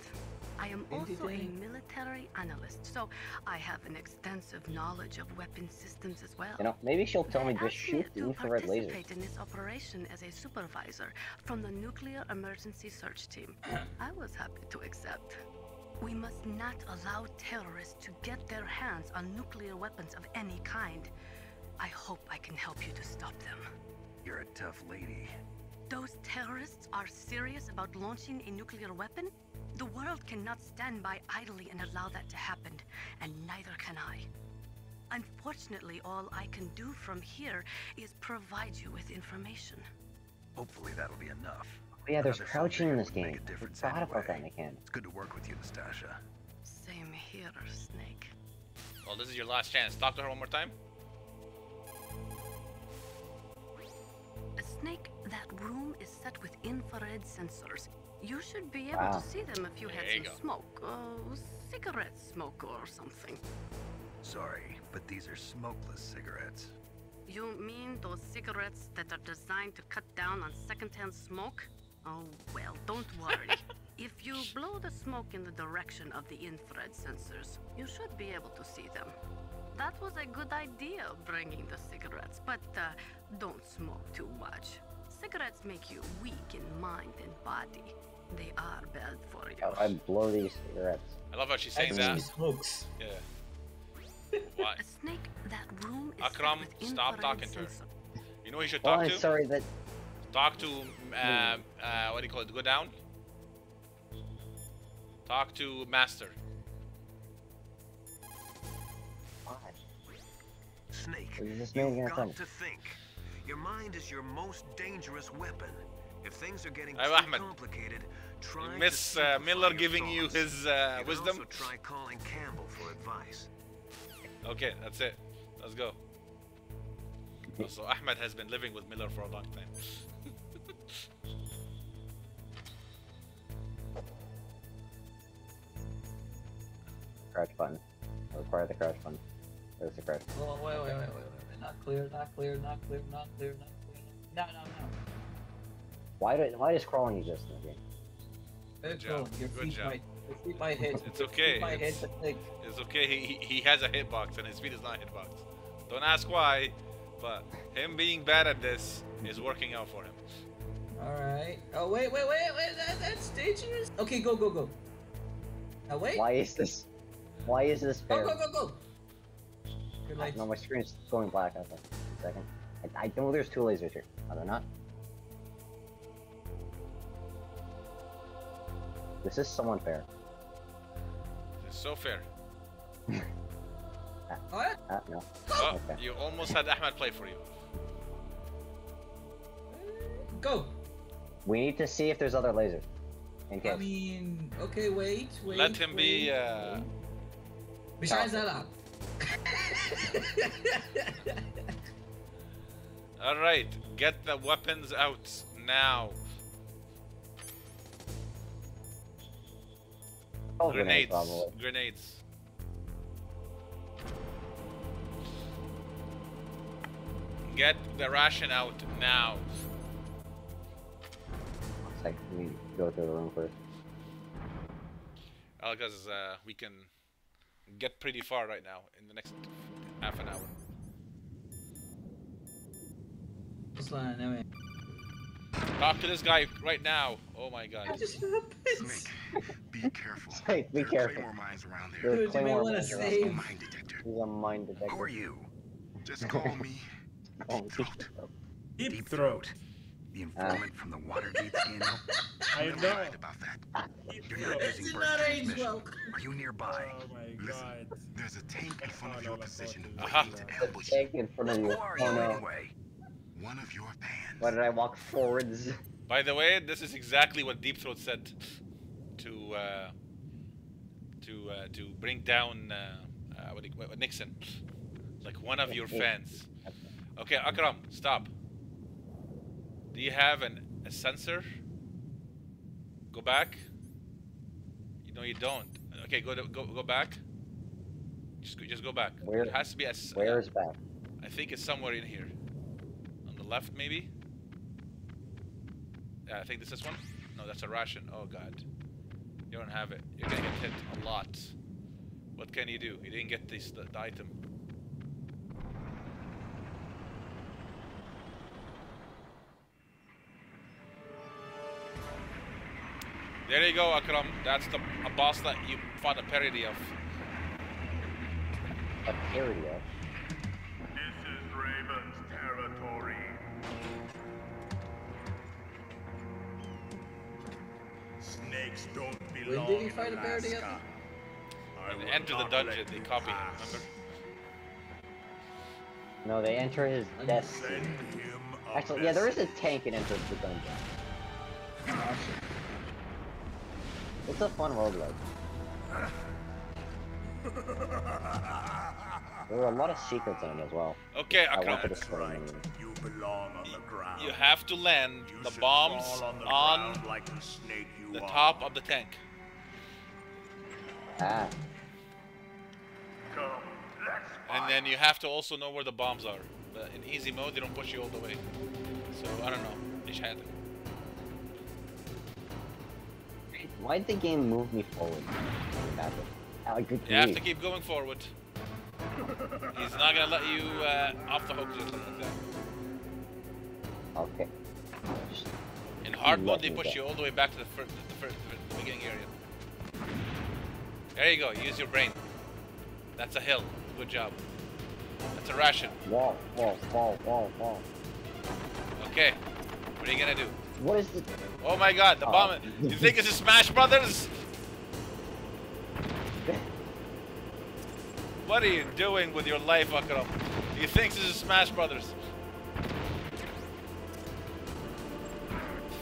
I am also a military analyst, so I have an extensive knowledge of weapon systems as well. You know, maybe she'll tell me They just shoot the infrared lasers. participate in this operation as a supervisor from the Nuclear Emergency Search Team. *clears throat* I was happy to accept. We must not allow terrorists to get their hands on nuclear weapons of any kind. I hope I can help you to stop them. You're a tough lady. Those terrorists are serious about launching a nuclear weapon? The world cannot stand by idly and allow that to happen, and neither can I. Unfortunately, all I can do from here is provide you with information. Hopefully that'll be enough. Oh, yeah, there's Another crouching in this game. a I difference forgot about that anyway. mechanic. It's good to work with you, Nastasha. Same here, Snake. Well, this is your last chance. Talk to her one more time. A snake, that room is set with infrared sensors. You should be able Wow. to see them if you had you some go. smoke. Uh, cigarette smoke or something. Sorry, but these are smokeless cigarettes. You mean those cigarettes that are designed to cut down on secondhand smoke? Oh, well, don't worry. *laughs* if you blow the smoke in the direction of the infrared sensors, you should be able to see them. That was a good idea, bringing the cigarettes, but uh, don't smoke too much. Cigarettes make you weak in mind and body. They are bad for you. How I blow these cigarettes. I love how she's I saying see that. smokes. Yeah. What? *laughs* A snake, that room is set Akram, stop infrared talking to her. You know who you should Oh, talk I'm to? sorry that Talk to, uh, uh, what do you call it? Go down. Talk to Master. Snake, What is this man you've gonna got to think. Your mind is your most dangerous weapon. If things are getting too Ahmed. complicated, try to Miss uh, Miller your giving you his uh, You wisdom. also try calling Campbell for advice. Okay, that's it. Let's go. So Ahmed has been living with Miller for a long time. Crouch button. I require the crouch button. There's the crouch. Oh, wait, wait, wait, wait, wait, wait. Not clear, not clear, not clear, not clear, not clear. No, no, no. Why do, why does crawling exist in the game? Very job. Your good feet job. might, your feet might hit. It's okay, Feet might hit it's- the. It's okay. He, he he has a hitbox and his feet is not a hitbox. Don't ask why, but him being bad at this is working out for him. All right. Oh wait, wait, wait, wait. That, that's dangerous. Okay, go, go, go. Now wait. Why is this? Why is this Go, fair? go, go, go. Good lights. No, my screen's going black. Okay, second. I, I know there's two lasers here. Are there not? This is so unfair. It's so fair. *laughs* Oh, yeah? Ah, no. Oh, Okay. you almost had Ahmed play for you. Go. We need to see if there's other lasers. In I mean, okay, wait, wait. Let him be. wait. Uh, Besides that out. *laughs* all right, get the weapons out now. Oh, grenade, Grenades. Grenades. Get the ration out now. It's like we go to the room first. Because uh, we can get pretty far right now in the next half an hour. Just like, anyway. Talk to this guy right now. Oh my god. I just happened. Be careful. Hey, be There careful. Claymore mines around there. There's Dude, you Claymore wanna mines around. save. Mine detector. He's a mine detector. Who are you? Just call me *laughs* Oh, Deep Throat. Deep, Deep throat. The informant from the Watergate scandal. *laughs* I I'm know. never about that. You're not using Did burst not transmission. well. Are you nearby? Oh my Listen, god. there's a tank in front of your position not Aha. waiting to ambush you. Tank in front of Who you. are you Oh no. anyway? One of your fans. Why did I walk forwards? By the way, this is exactly what Deep Throat said to uh, to uh, to bring down uh, uh, what what- Nixon, like one of your *laughs* fans. Okay, Akram, stop. Do you have an, a sensor? Go back. You know you don't. Okay, go to, go go back. Just go, just go back. Where- It has to be a. Where's back? I think it's somewhere in here. On the left, maybe? Yeah, I think this is one. No, that's a ration. Oh, God. You don't have it. You're gonna get hit a lot. What can you do? You didn't get this the, the item. There you go, Akram. That's the a boss that you fought a parody of. A parody of. This is Raven's territory. Snakes don't belong did he in fight a parody of When they enter the dungeon, they you copy him, remember? No, they enter his death Send scene. him a Actually, yeah, there is a tank in enters the Dungeon. It's a fun roguelike. There are a lot of secrets in it as well. Okay, I Akram. That's right. You belong on the ground. You have to land you the bombs on the, on like the, the top of the tank. Ah. Come, and then you have to also know where the bombs are. But in easy mode, they don't push you all the way. So, I don't know. Ich had it. Why'd the game move me forward? You have to keep going forward. He's not gonna let you uh, off the hook like that. Okay. Just- In hard mode, they push you all the way back to the first, the, first, the beginning area. There you go. Use your brain. That's a hill. Good job. That's a ration. Wall, wall, wall, wall, wall. Okay. What are you gonna do? What is the? Oh my God! The Oh. bomb. You think it's is Smash Brothers? *laughs* What are you doing with your life, Akram? You think this is Smash Brothers?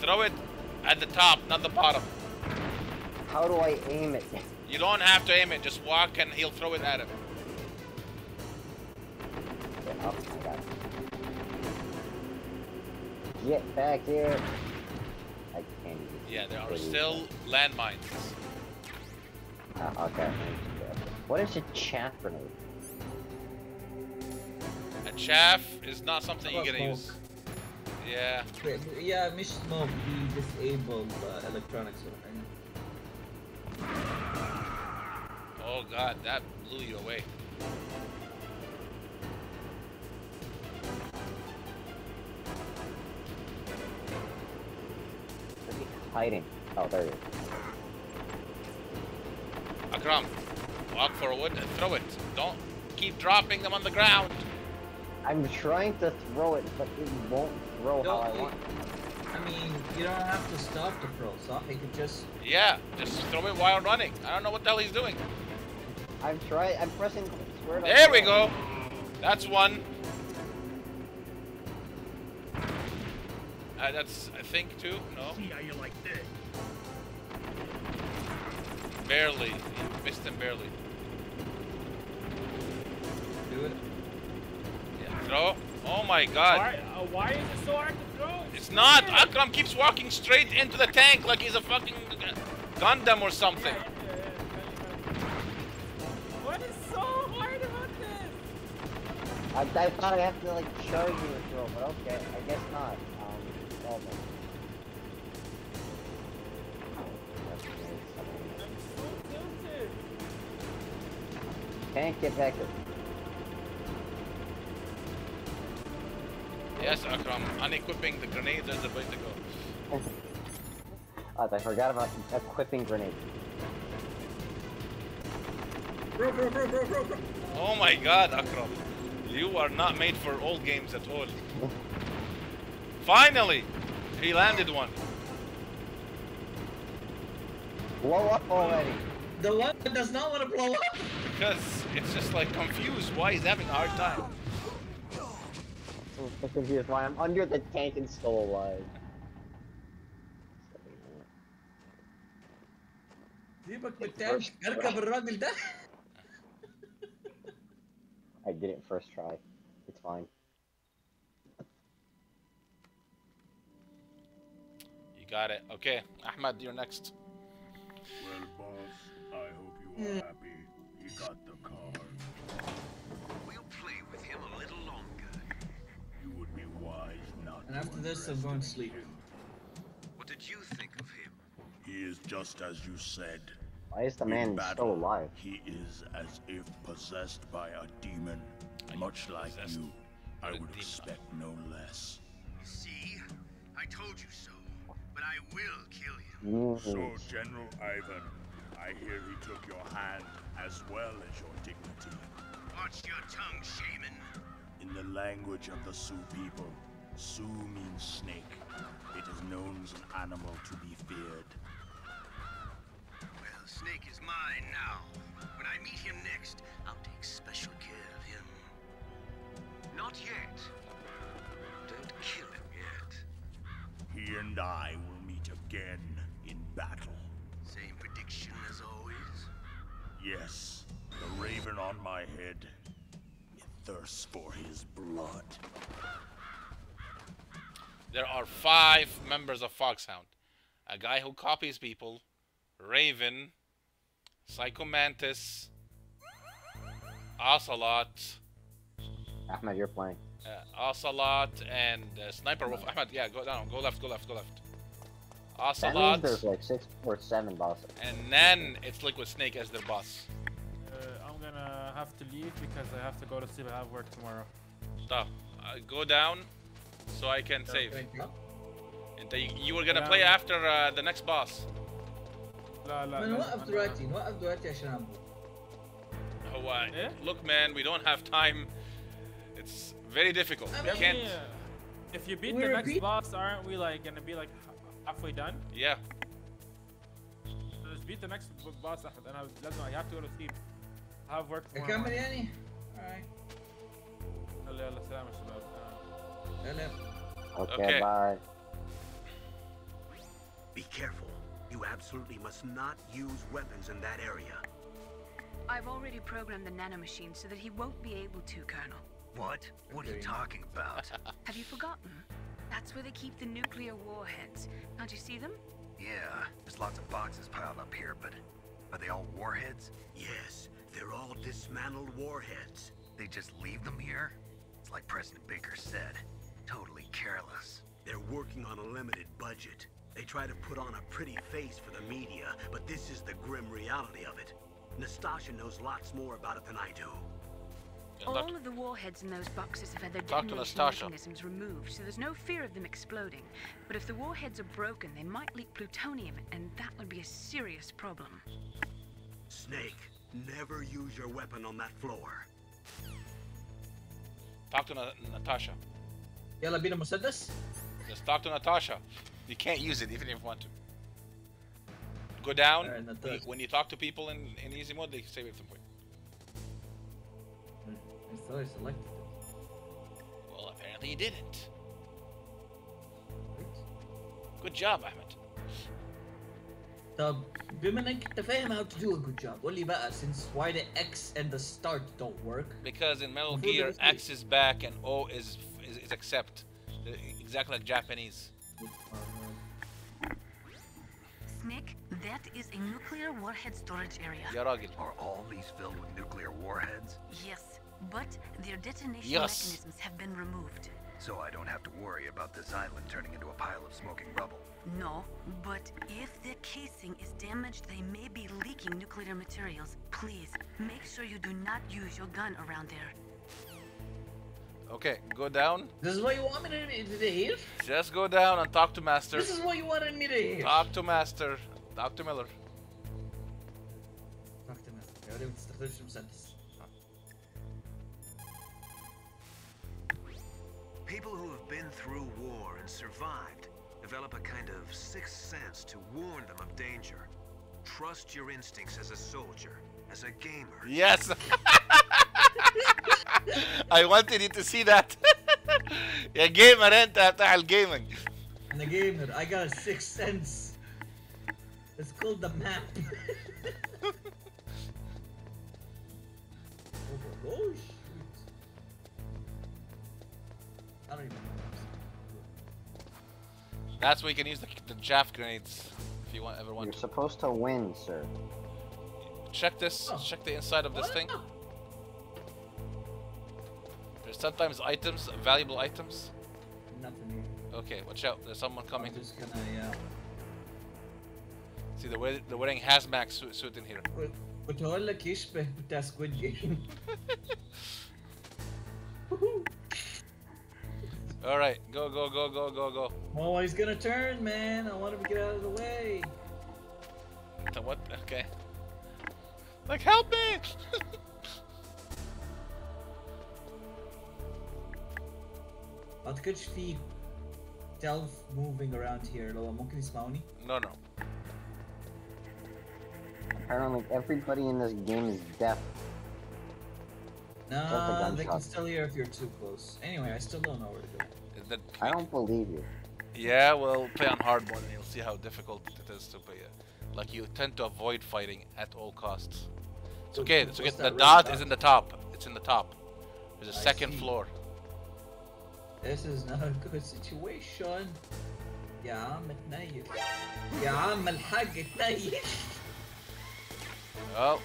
Throw it at the top, not the bottom. How do I aim it? You don't have to aim it. Just walk and he'll throw it at him. Oh, I got it. Get back here. I can't even. Yeah, there are still landmines. Uh, okay. What is a chaff grenade? A chaff is not something you're gonna use. Yeah. Wait, Yeah, Mish Smoke, the disabled uh, electronics one. Oh God, that blew you away. Hiding? Oh, there he is. Akram, walk forward and throw it. Don't keep dropping them on the ground. I'm trying to throw it, but it won't throw how I want. I mean, you don't have to stop to throw, so you could just. Yeah, just throw it while running. I don't know what the hell he's doing. I'm trying. I'm pressing Where I There we go. That's one. Uh, that's, I think, too. No. See how you like this? Barely. You missed him barely. Do it. Yeah. Throw. Oh my god. Why, uh, why is it so hard to throw? It's not. Akram keeps walking straight into the tank like he's a fucking Gundam or something. What is so hard about this? I, I thought I have to like charge you or throw, but okay, I guess not. Can't get it. Yes, Akram. Unequipping the grenades is the way to go. *laughs* Oh, I forgot about equipping grenades. Bro, bro, bro, bro, bro, bro. Oh my god, Akram. You are not made for old games at all. *laughs* Finally! He landed one. Blow up already. The one that does not want to blow up. Because it's just like confused why he's having a hard time. I'm so confused why I'm under the tank and still alive. جيبك بالتانك اركب الراجل ده I did it first try. It's fine. Got it. Okay, Ahmad, you're next. Well, boss, I hope you are hmm. happy. He got the car. We'll play with him a little longer. You would be wise not And to after this, I'm going to sleep. What did you think of him? He is just as you said. Why is the In man battle, still alive? He is as if possessed by a demon, much like possessed you. I would demon. expect no less. You see? I told you so. But I will kill him. So. General Ivan, I hear he took your hand as well as your dignity. Watch your tongue, shaman. In the language of the Sioux people, Sioux means snake. It is known as an animal to be feared. Well, Snake is mine now. When I meet him next, I'll take special care of him. Not yet. He and I will meet again in battle. Same prediction as always. Yes, the raven on my head. It thirsts for his blood. There are five members of Foxhound. A guy who copies people, Raven, Psychomantis, Ocelot, Ahmed, you're playing uh, Ocelot, and uh, Sniper Wolf. Ahmed, yeah, go down, go left, go left, go left. That means Ocelot, there's like six or seven bosses. and then it's Liquid Snake as their boss. Uh, I'm gonna have to leave because I have to go to sleep. I have work tomorrow. Stop. Uh, go down, so I can save. Thank you. And then you were gonna Yeah. play after uh, the next boss. لا لا من لازم وقف أنا- دلوقتي نوقف دلوقتي عشان أعمل. Oh, uh, Eh? look, man, we don't have time. It's very difficult. I We mean- can't. Yeah. If you beat We the next repeat- boss, aren't we like gonna be like h- halfway done? Yeah. Just beat the next b- boss أحد. أنا لازم I have to go to sleep. I have work tomorrow. أكمل morning. يعني؟ Alright. يلا يلا سلام يا شباب. آه. لا لا. Okay, Okay. bye. Be careful. You absolutely must not use weapons in that area. I've already programmed the nanomachine so that he won't be able to, Colonel. What? What are you talking about? *laughs* Have you forgotten? That's where they keep the nuclear warheads. Can't you see them? yeah, there's lots of boxes piled up here, but are they all warheads? Yes, they're all dismantled warheads. They just leave them here? It's like President Baker said. Totally careless. They're working on a limited budget. They try to put on a pretty face for the media, but this is the grim reality of it. Nastasha knows lots more about it than I do. All of the warheads in those boxes have had their Talk to detonation Nastasha. mechanisms removed, so there's no fear of them exploding. But if the warheads are broken, they might leak plutonium, and that would be a serious problem. Snake, never use your weapon on that floor. Talk to Na- Natasha. يلا بينا مسدس. Just talk to Natasha. You can't use it even if you want to. Go down. Alright, Natasha. When you talk to people in, in easy mode, they save it for you. I thought I selected it. Well, apparently you didn't. Good job, Ahmed. طب بما انك انت فاهم how to do a good job قول لي بقى since why the X and the start don't work Because in Metal Improve Gear, the speed. X is back and O is is, is accept. Uh, Exactly like Japanese. Snake, that is a nuclear warhead storage area. يا راجل. Are all these filled with nuclear warheads? Yes, but their detonation Yes. mechanisms have been removed. So I don't have to worry about this island turning into a pile of smoking rubble. No, but if the casing is damaged, they may be leaking nuclear materials. Please, make sure you do not use your gun around there. Okay, go down. This is what you want me to, to hear? Just go down and talk to Master. This is what you wanted me to hear. Talk to Master. Talk to Miller. Talk to me. People who have been through war and survived develop a kind of sixth sense to warn them of danger. Trust your instincts as a soldier, as a gamer. Yes. *laughs* I wanted you to see that. *laughs* يا جيمر انت بتاع الجيمنج. I'm a gamer. I got a sixth sense. It's called the map. *laughs* That's where you can use the, the chaff grenades if you want, ever want You're to. supposed to win, sir. Check this. Oh. Check the inside of this what? thing. There's sometimes items, valuable items. Nothing. Okay, watch out. There's someone coming. I'm just gonna, yeah. See, they're wearing, they're wearing hazmat suit, suit in here. وتقول لك يشبه بتاع سكويد جيم all right, go, go, go, go, go, go. Oh, he's gonna turn, man. I want him to get out of the way. What? Okay. Like, help me! Откъде ще ти stealth moving around here, Lola? Monkey is Mauni? No, no. Apparently, everybody in this game is deaf. Just a Nah, they can gunshot. still hear if you're too close. Anyway, I still don't know where to go. Is that I don't believe you. Yeah, well, play on hard mode and you'll see how difficult it is to play it. Like, you tend to avoid fighting at all costs. It's So- okay, so it's okay. what's The that red dot dot? is in the top. It's in the top. There's a I second see. floor. This is not a good situation. يا عم تنيل. يا عم الحاج تنيل. Well,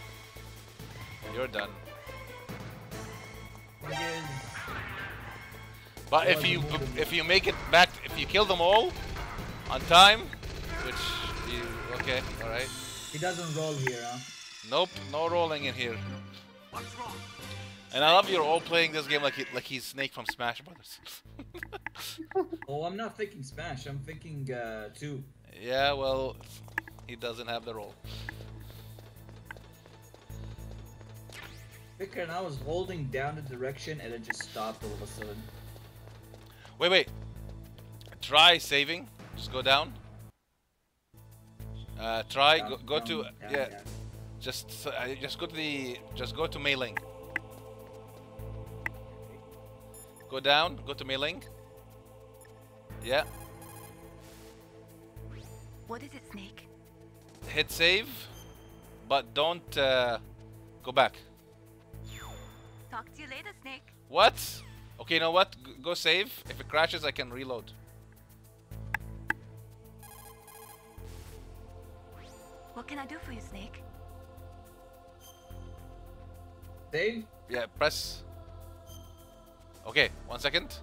you're done. But if you if you make it back, if you kill them all on time, which you okay, all right. he doesn't roll here, huh? Nope, no rolling in here. What's wrong? And I love you're all playing this game like he, like he's Snake from Smash Brothers. *laughs* Oh, I'm not thinking Smash. I'm thinking uh, two. yeah, well, he doesn't have the role. Vicar and I was holding down the direction and it just stopped all of a sudden. Wait, wait. Try saving. Just go down. Uh, try Down, go, go to down, down, yeah. down. Just uh, just go to the just go to mailing. Go down. Go to mailing. Yeah. What is it, Snake? Hit save, but don't uh, go back. Talk to you later, Snake. What? Okay, you know what? G- go save. If it crashes, I can reload. What can I do for you, Snake? Save? Yeah, press. Okay, one second.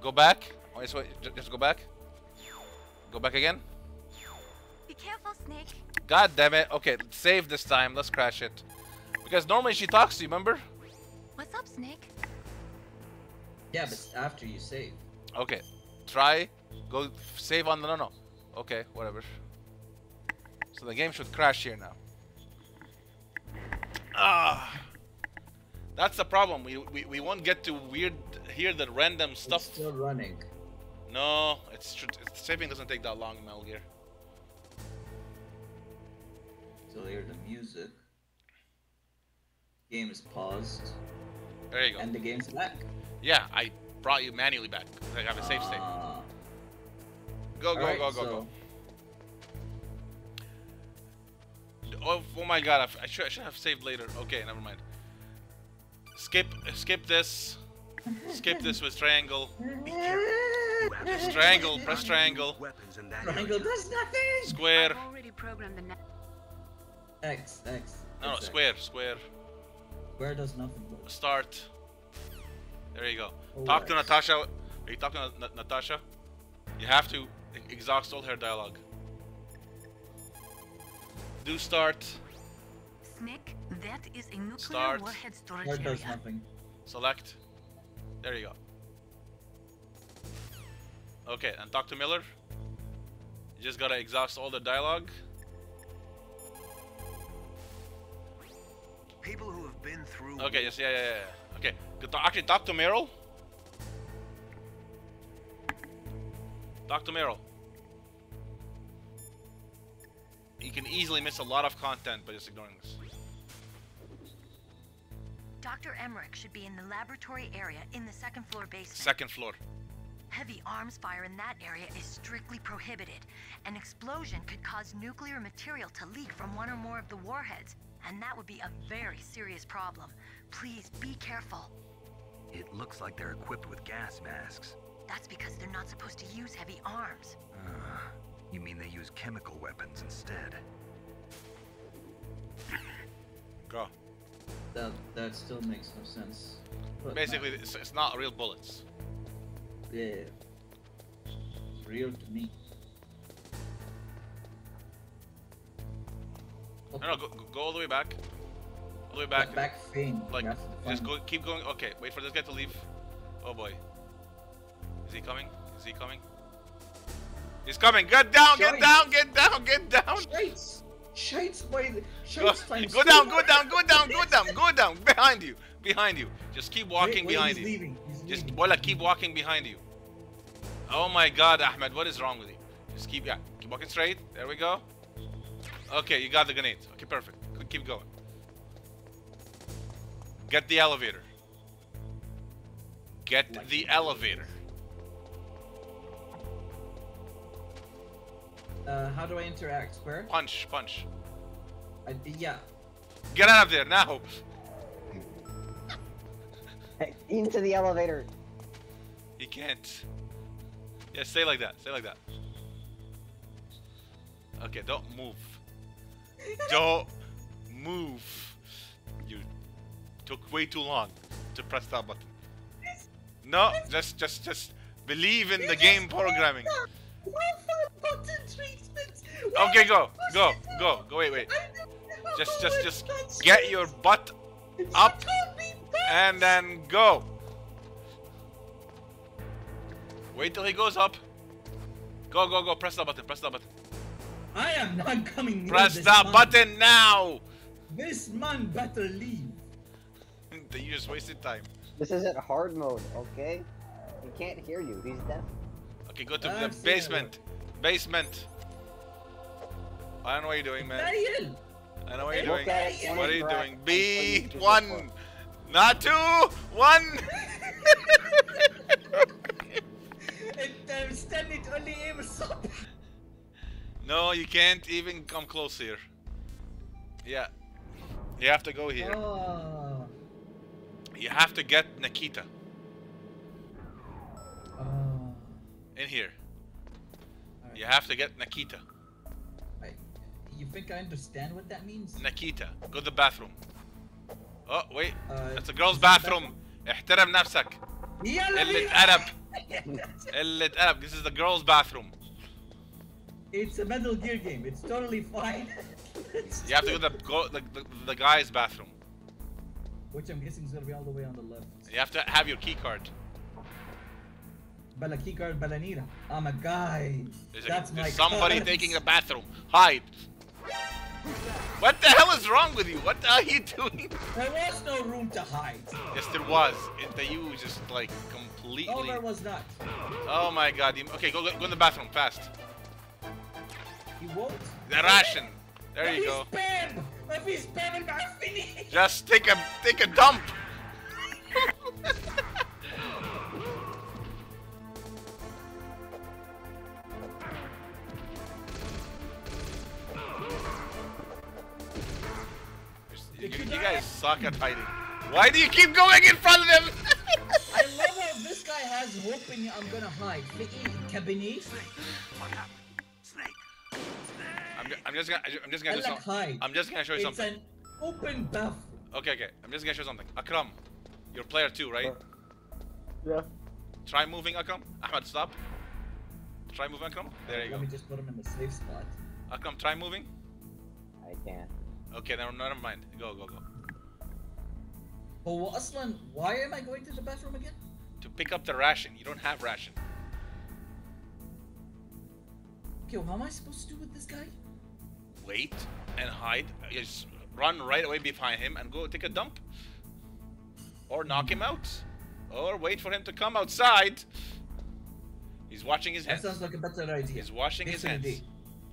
Go back. Oh, yes, wait, Just go back. Go back again. Be careful, Snake. God damn it. Okay, save this time. Let's crash it. Because normally she talks to you, remember? What's up, Snake? Yeah, but after you save. Okay. Try. Go save on the. No, no. Okay, whatever. So the game should crash here now. Ah. That's the problem. We, we, we won't get to weird hear the random stuff. It's still running. No, it's, tr- it's saving doesn't take that long in Metal Gear. Still hear the music. Game is paused. There you go. And the game's back. Yeah, I brought you manually back. I have a save state. Ah. Go, go, Alright, go, go, so- go. Oh, oh my god, I f- I should, I should have saved later. Okay, never mind. Skip, skip this. Skip this with triangle. Press triangle, press triangle. Weapons in that Triangle does nothing. Square. I've already programmed the net. X, X. No, no, square, square. Square does nothing. Bro. Start. There you go. Oh, Talk to Natasha. Are you talking to Na- Natasha? You have to exhaust all her dialogue. Do start. Snick, that is a nuclear Start. warhead storage Square does area. nothing. Select. There you go. Okay, and talk to Miller. You just gotta exhaust all the dialogue. People who have been through. Okay, yes, yeah, yeah, yeah. yeah. Okay, good actually, talk to Meryl. Talk to Meryl. You can easily miss a lot of content by just ignoring this. Dr. Emmerich should be in the laboratory area in the second floor basement. Second floor. Heavy arms fire in that area is strictly prohibited. An explosion could cause nuclear material to leak from one or more of the warheads, and that would be a very serious problem. Please be careful. It looks like they're equipped with gas masks. That's because they're not supposed to use heavy arms. Uh, you mean they use chemical weapons instead? *coughs* Go. That that still makes no sense. But Basically, it's, it's not real bullets. yeah. It's real to me. No, no, go, go- go all the way back. All the way back. Back thing. Like, the just go, keep going. Okay, wait for this guy to leave. Oh boy. Is he coming? Is he coming? He's coming. Get down, get down, get down, get down. Shites! Shites by the Go, times go down, go down, go down, go down, go *laughs* down. Behind you, behind you. Just keep walking wait, behind he's you. leaving, he's Just, leaving. Walla, keep walking behind you. Oh my God, Ahmed, what is wrong with you? Just keep, yeah, keep walking straight. There we go. Okay, you got the grenade. Okay, perfect. Keep going. Get the elevator. Get the elevator. Uh, how do I interact? Square? Punch, punch. I, yeah. Get out of there now. Into the elevator. He can't. Yeah, stay like that. Stay like that. Okay, don't move. Don't move. You took way too long to press that button. No, just, just, just believe in the game programming. Okay, go, go, go, go. Wait, wait. Just, just, just get your butt up and then go. Wait till he goes up. Go, go, go. Press that button. Press that button. I am not coming near Press this that man. button now. This man better leave. *laughs* you just wasted time. This isn't hard mode, okay? He can't hear you. He's deaf. Okay, go to the I've seen it basement. Basement. I don't know what you're doing, man. Daniel! I know what you're Look doing. at it, What are you doing? and B one, not two, one. *laughs* And I'm uh, standing only aims up. no, you can't even come close here. Yeah, you have to go here. Oh. You have to get Nikita Oh. in here. You have to get Nikita. I, you think I understand what that means? Nikita, go to the bathroom. Oh wait, Uh, that's a girl's bathroom. احترم نفسك. يلا قلة بينا. أدب. قلة أدب. This is the girl's bathroom. It's a Metal Gear game. It's totally fine. You have to go to the, go, the, the, the guy's bathroom. Which I'm guessing is gonna be all the way on the left. You have to have your key card. Bella keycard Balanira. I'm a guy. There's, a- That's there's my somebody taking the bathroom. Hide. What the hell is wrong with you? What are you *laughs* doing? There was no room to hide. Yes, there was. It, the you just like completely. No, there was not. Oh my god. Okay, go, go go in the bathroom fast. You won't? The Russian. There you go. Spam. Let me spam and I finish. Just take a take a dump. you, you, guys suck at hiding. Why do you keep going in front of them? I love how this guy has whooping. I'm gonna hide. Cabinet. What happened? I'm, ju- I'm just gonna I'm just gonna do I like something. I'm just gonna show you It's something. an open bathroom. Okay, okay. I'm just gonna show you something. Akram, you're player two, right? Yeah. Try moving, Akram. Ahmed, stop. Try moving, Akram. There you Let go. Let me just put him in the safe spot. Akram, try moving. I can't. Okay, never, never mind. Go, go, go. Oh, well, Aslan, why am I going to the bathroom again? To pick up the ration. You don't have ration. Okay, well, how am I supposed to do with this guy? Wait and hide. Just run right away behind him and go take a dump. Or knock him out. Or wait for him to come outside. He's washing his hands. That sounds like a better idea. He's washing his hands. Definitely.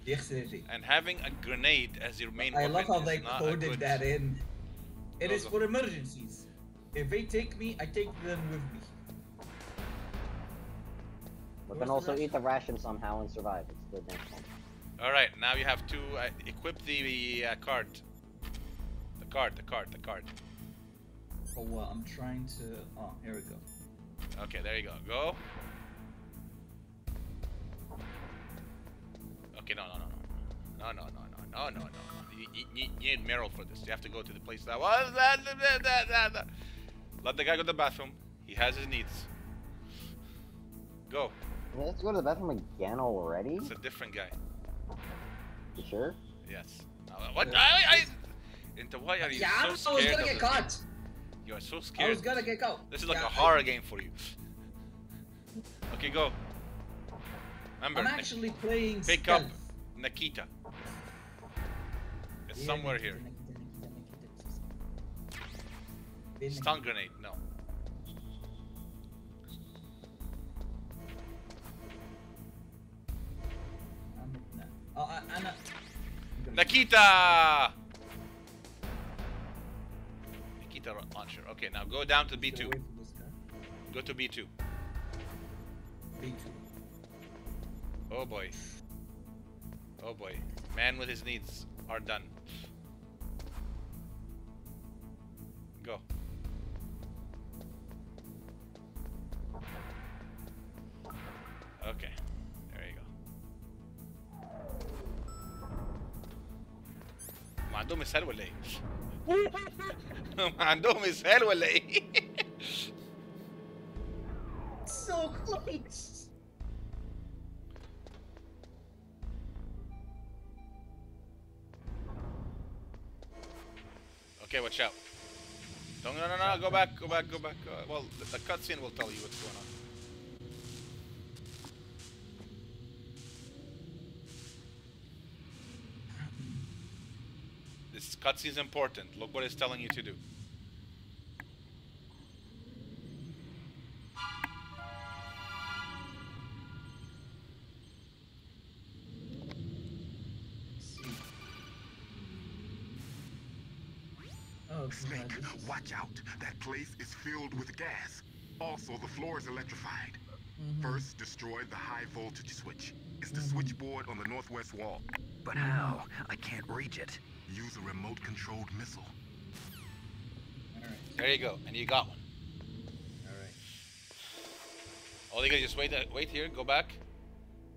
Definitely. And having a grenade as your main I weapon love how is they not a coded good- that in. It Go, is go. for emergencies. If they take me, I take them with me. We Where's can also eat the ration somehow and survive. It's the next one. All right, now you have to uh, equip the uh, card. The card, the card, the card. Oh, well, I'm trying to. Oh, here we go. Okay, there you go. Go. Okay, no, no, no, no, no, no, no, no, no, no, no. You, you, you need Meryl for this. You have to go to the place that was that, that, that, that, that. Let the guy go to the bathroom. He has his needs. Go. We have to go to the bathroom again already? It's a different guy. You sure? Yes. What? I, I. Into why are you Yeah, I so was scared gonna get caught. game? You are so I scared. was gonna get caught. This is like Yeah, a I- horror game for you. Okay, go. Remember, I'm Nik- actually playing pick stealth. up Nikita. It's Yeah, somewhere Nikita, here. Nikita, Nikita, Nikita. Stun grenade, no. Oh, I, I'm not. Nikita! Nikita launcher. Okay, now go down to B2. Go to B2. B2. Oh boy. Oh boy. Man with his needs are done. Go. Okay. ما عندهم اسهال ولا إيه؟ ما عندهم اسهال ولا إيه؟ So close. Okay, watch out. Don't, no, no, no, go back, go back, go back. Uh, well, the cutscene will tell you what's going on. This cutscene is important. Look what it's telling you to do. Oh, Snake, watch out. That place is filled with gas. Also, the floor is electrified. Mm-hmm. First, destroy the high voltage switch. It's the mm-hmm. switchboard on the northwest wall. But mm-hmm. how? I can't reach it. Use a remote controlled missile. There you go, and you got one. Alright. All you gotta just wait, uh, wait here, go back,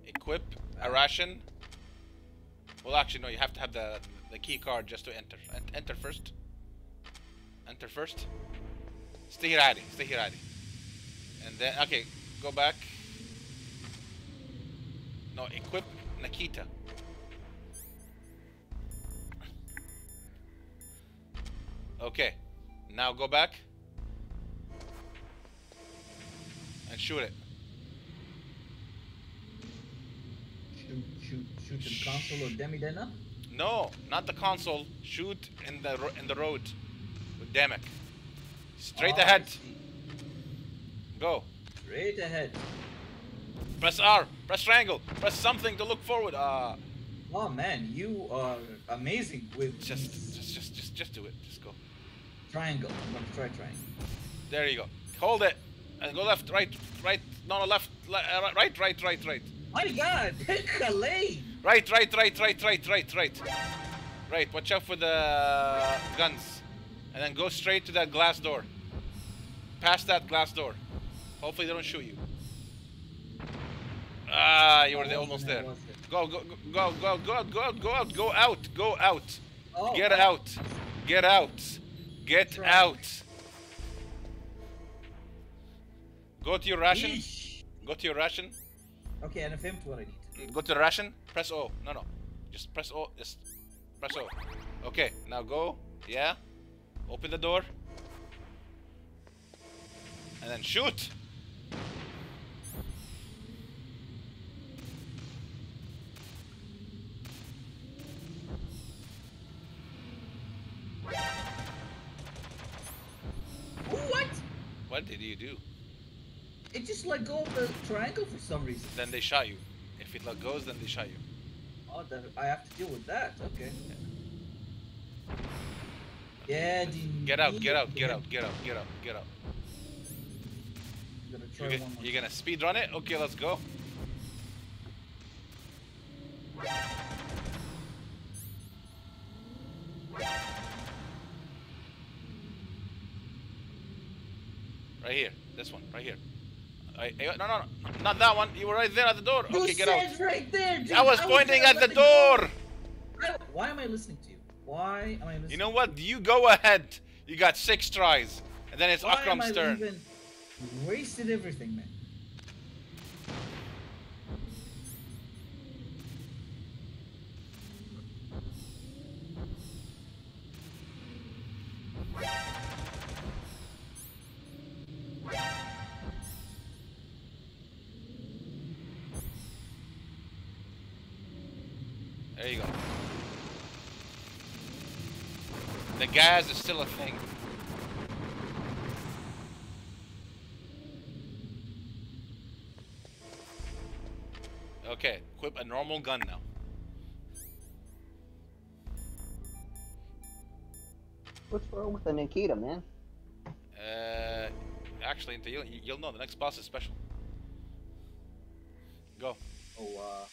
equip a ration. Well, actually, no, you have to have the the key card just to enter. En- enter first. Enter first. Stay here, Adi. Stay here, Adi. And then, okay, go back. No, equip Nikita. Okay, now go back and shoot it. Shoot, shoot, shoot the console or demi then No, not the console. Shoot in the ro- in the road with Damek. Straight Oh, ahead. Go. Straight ahead. Press R. Press triangle. Press something to look forward. Ah, Oh man, you are amazing with just, just, just, just, just do it. Just go. Triangle. I'm gonna try triangle. There you go. Hold it. And go left, right, right. No, no, left, le uh, right, right, right, right. My God, *laughs* Khalid. Right, right, right, right, right, right, right. Right, watch out for the guns. And then go straight to that glass door. Past that glass door. Hopefully they don't shoot you. Ah, you were almost there. Go, go, go, go, go, go, go out, go out, go out. Oh, Get out. Get out. Get out. Go to your ration. Go to your ration. Okay, and to what I need. Go to the ration. Press O. No, no. Just press O. Just press O. Okay, now go. Yeah. Open the door. And then shoot. What did you do? It just let go of the triangle for some reason. Then they shot you. If it let goes, then they shot you. Oh, then I have to deal with that. Okay. Yeah, Get out, get out, get out, get out, get out, get out. I'm gonna try You're, one you're gonna speed run it? Okay, let's go. Right here. This one. Right here. I, I- no, no, no. Not that one. You were right there at the door. You okay, get out. right there, dude. I was pointing there at the door. I- Why am I listening to you? Why am I listening? You know what? You go ahead. You got six tries. And then it's Why am Akram's I turn. leaving? Wasted everything, man. There The gas is still a thing. Okay, equip a normal gun now. What's wrong with the Nikita, man? Uh, actually, until you'll, you'll know the next boss is special. Go. Oh, uh.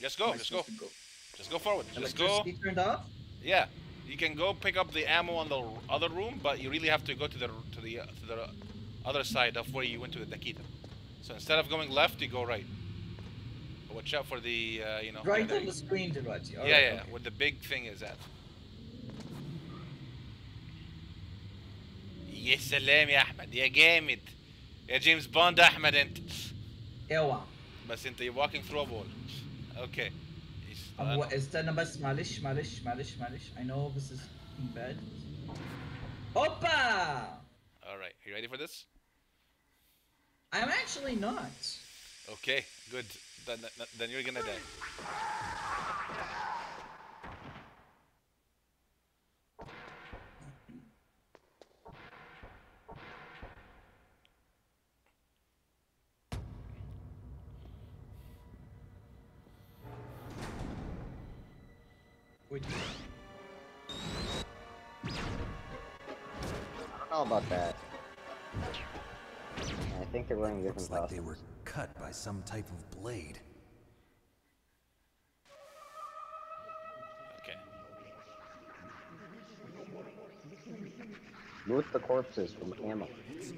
Just go. am I Just go. supposed to Just go forward. Just go. Electricity turned off? Yeah, you can go pick up the ammo on the other room, but you really have to go to the to the uh, to the other side of where you went to the Nikita. So instead of going left, you go right. But watch out for the uh, you know. Right yeah, on the screen to right. yeah, yeah, yeah, where the big thing is at. يا سلام يا احمد يا جامد يا جيمس بوند احمد انت اوعى بس انت you're walking through a wall okay هو استنى بس معلش معلش معلش معلش I know this is bad Opa! all right you ready for this I'm actually not. okay good then then- then you're gonna die Wait. I don't know about that. I think they're running different Looks like they were cut by some type of blade. okay Loot the corpses from ammo.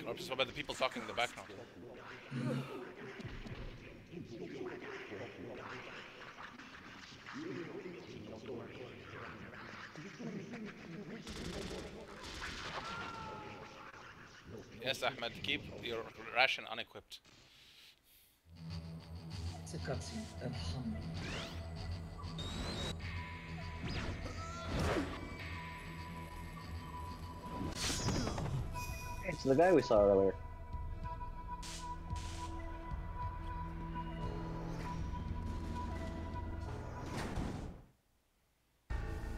Corpses, what about the people talking in the background Yes, Ahmed, keep your ration unequipped. It's a cutscene. It's the guy we saw earlier.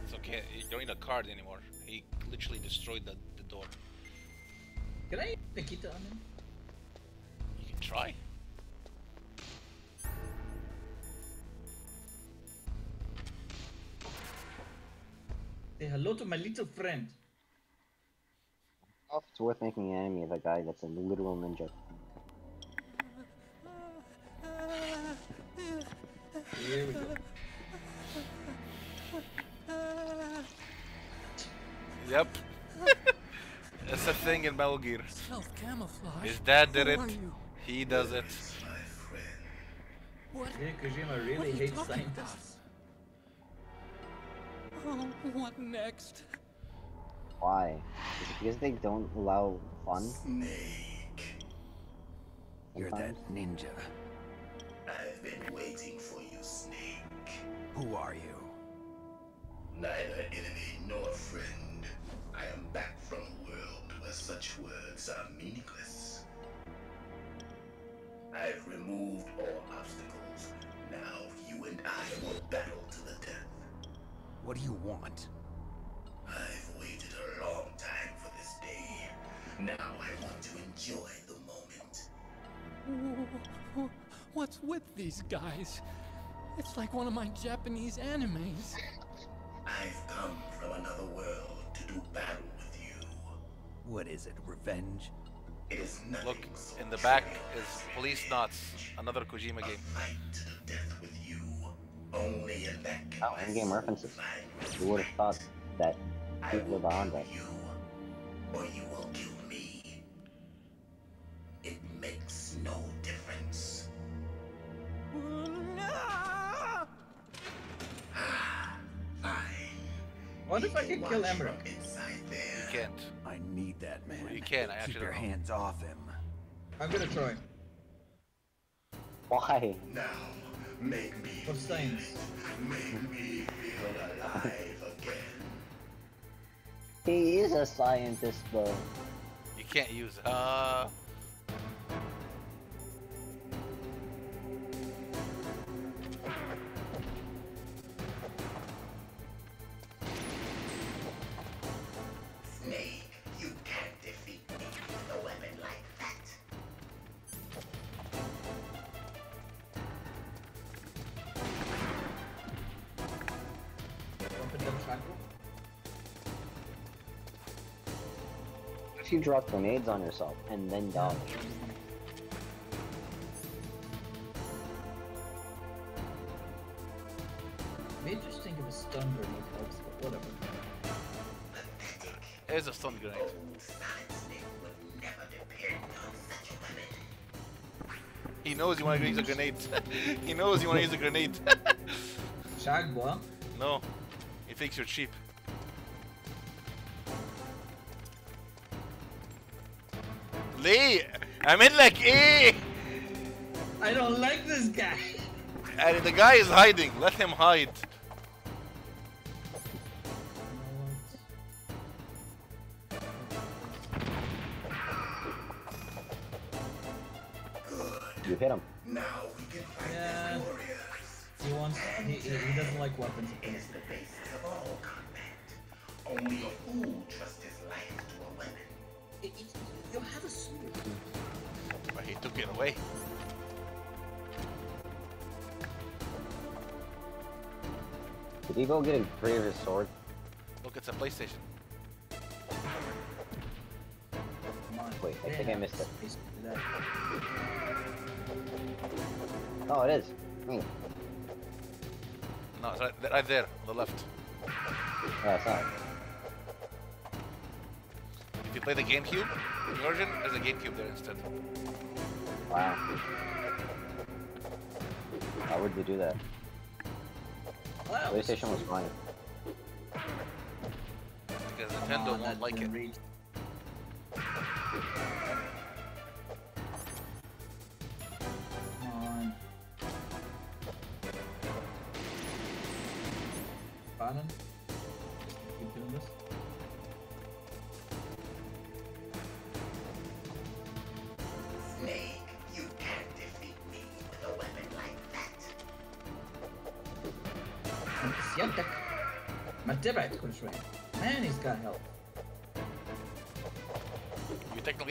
It's okay, you don't need a card anymore. He literally destroyed the, the door. Can I Nikita on him? You can try. Say hello to my little friend. I'll It's worth making an enemy of a guy that's a literal ninja. Here we go. Yep. That's a thing in Metal Gear. Stealth camouflage. His dad did it. He does it. What? Kojima really hates scientists. Oh, what next? Why? Is it because they don't allow fun? You're that ninja. I've been waiting for you, Snake. Who are you? Neither enemy nor friend. Such words are meaningless. I've removed all obstacles. Now you and I will battle to the death. What do you want? I've waited a long time for this day. Now I want to enjoy the moment. *laughs* What's with these guys? It's like one of my Japanese animes. I've come from another world to do battle with you. What is it, revenge? It is nothing Look, so in the back is Policenauts, another Kojima game. to death with you. Only in that Oh, in-game references. You would have thought that people were behind that. or you will kill me. It makes no difference. *sighs* Ah, what if I could kill Emerald? You can't. I need that man. You can, I Keep actually your don't know. hands off him. I'm gonna try. Why? Now, make me For science. make me feel alive again. He is a scientist, though. You can't use uh drop grenades on yourself and then dodge. Maybe just think of a stun grenade helps, but whatever. *laughs* There's a stun grenade. He knows you want to use a grenade. *laughs* he knows you want to use a grenade. *laughs* Shag what? no, he thinks you're cheap. Lee, I'm in like E, I don't like this guy. and the guy is hiding. Let him hide. You hit him. Go get a Graver's sword? Look, it's a PlayStation. Wait, I think I missed it. Oh, it is. Hmm. No, it's right, right there on the left. Yeah, it's not. If you play the GameCube version, there's a GameCube there instead. Wow. Why would they do that? PlayStation was fine. Because Nintendo on, won't like it. didn't reach. Come on. Bannon?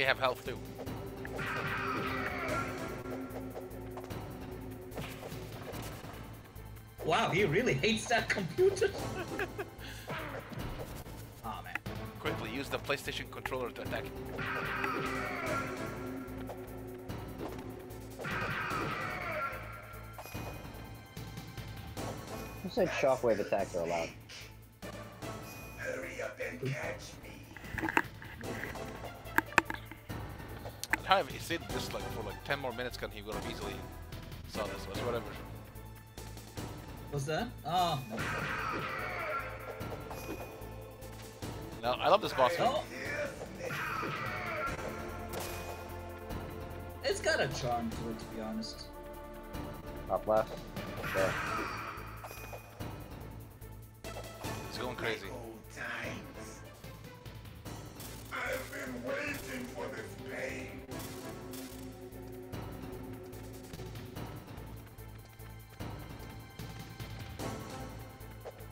You technically have health too. Wow, he really hates that computer. *laughs* oh man. Quickly use the PlayStation controller to attack. Who said shockwave attacks are allowed? Hurry up and catch How have you seen this like for like 10 more minutes can he would have easily saw this, but whatever. What's that? Oh, no. Now I love this boss fight. Oh. It's got a charm to it, to be honest. Up left. There. It's going crazy.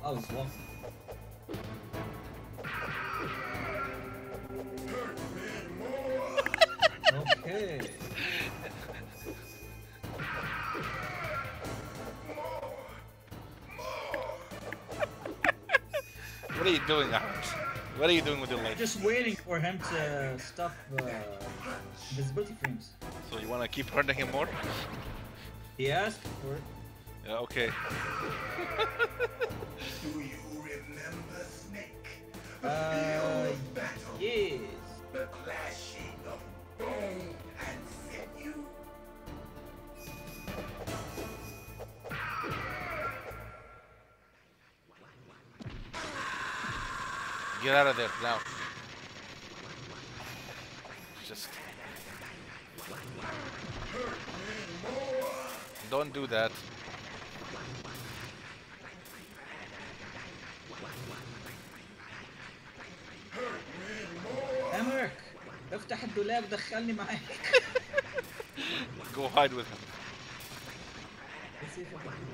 I was walking. Okay. What are you doing, Ahmed? What are you doing with your life? Just waiting for him to stuff uh, visibility frames. So you want to keep hurting him more? He asked for it. Yeah, okay. *laughs* Uh, battle. yes. The clashing of bone and sinew. Get out of there now. Just don't do that. افتح الدولاب دخلني معاك. Go hide with him. Let's see if I can-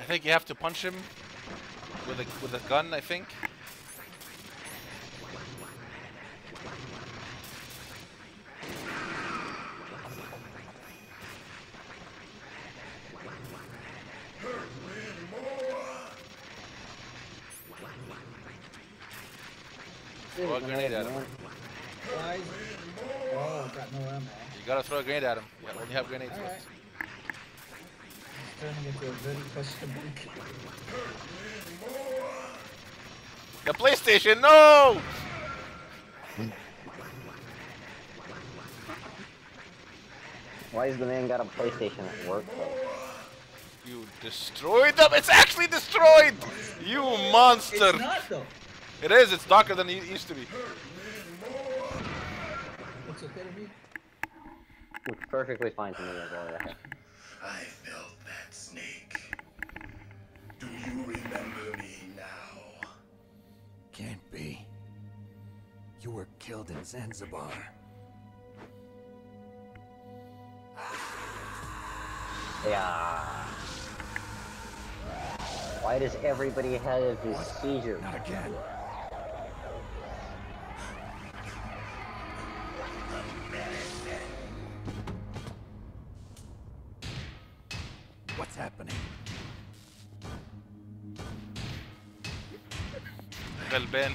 I think you have to punch him with a with a gun. I think. Into a very. The PlayStation, no! Why is the man got a PlayStation at work though? You destroyed them. It's actually destroyed. You monster. It's not though. It is. It's darker than it used to be. It's okay to me. Looks perfectly fine to me as well. Yeah. I felt Can't be. You were killed in Zanzibar. Yeah. Why does everybody have this seizure? Not again. Ben,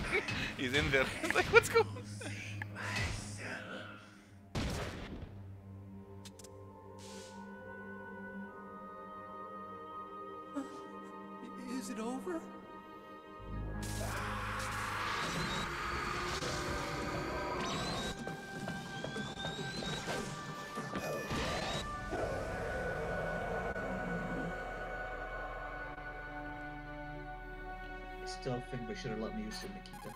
he's in there. It's *laughs* like, what's going? on? Is it over? Think they should have let me use the Nikita.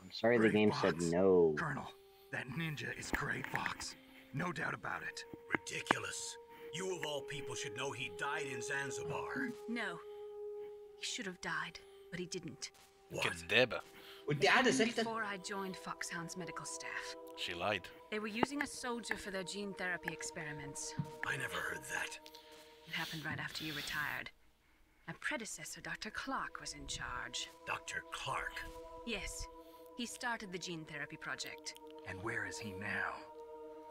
I'm sorry the Great game said no. Colonel, that ninja is Gray Fox. No doubt about it. Ridiculous. You of all people should know he died in Zanzibar. No. He should have died, but he didn't. Kadeba. Before I joined Foxhound's medical staff. She lied. They were using a soldier for their gene therapy experiments. I never heard that. It happened right after you retired. My predecessor, Dr. Clark, was in charge. Dr. Clark. Yes, he started the gene therapy project. And where is he now?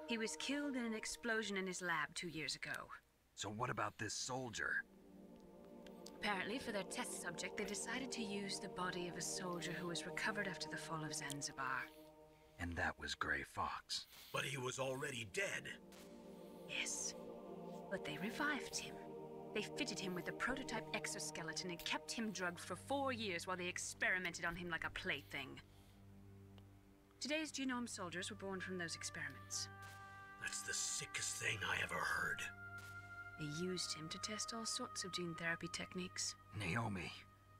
He was killed in an explosion in his lab two years ago. So what about this soldier? Apparently, for their test subject, they decided to use the body of a soldier who was recovered after the fall of Zanzibar. And that was Gray Fox. But he was already dead. Yes. But they revived him. They fitted him with a prototype exoskeleton and kept him drugged for four years while they experimented on him like a plaything. Today's genome soldiers were born from those experiments. That's the sickest thing I ever heard. They used him to test all sorts of gene therapy techniques. Naomi,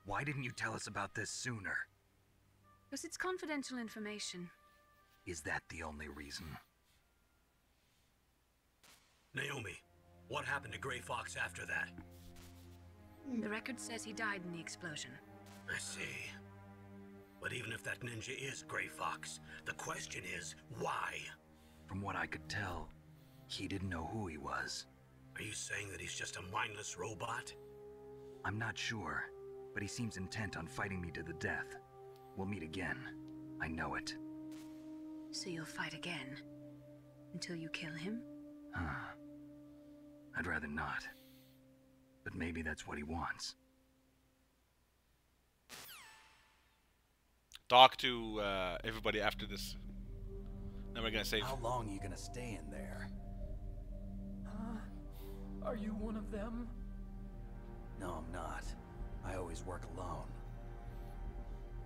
why didn't you tell us about this sooner? Because it's confidential information. Is that the only reason? Naomi, what happened to Gray Fox after that? The record says he died in the explosion. I see. But even if that ninja is Gray Fox, the question is, why? From what I could tell, he didn't know who he was. Are you saying that he's just a mindless robot? I'm not sure, but he seems intent on fighting me to the death. We'll meet again. I know it. So you'll fight again? Until you kill him? Huh. I'd rather not. But maybe that's what he wants. Talk to uh, everybody after this. Then we're gonna save. How long are you gonna stay in there? Uh, are you one of them? No, I'm not. I always work alone.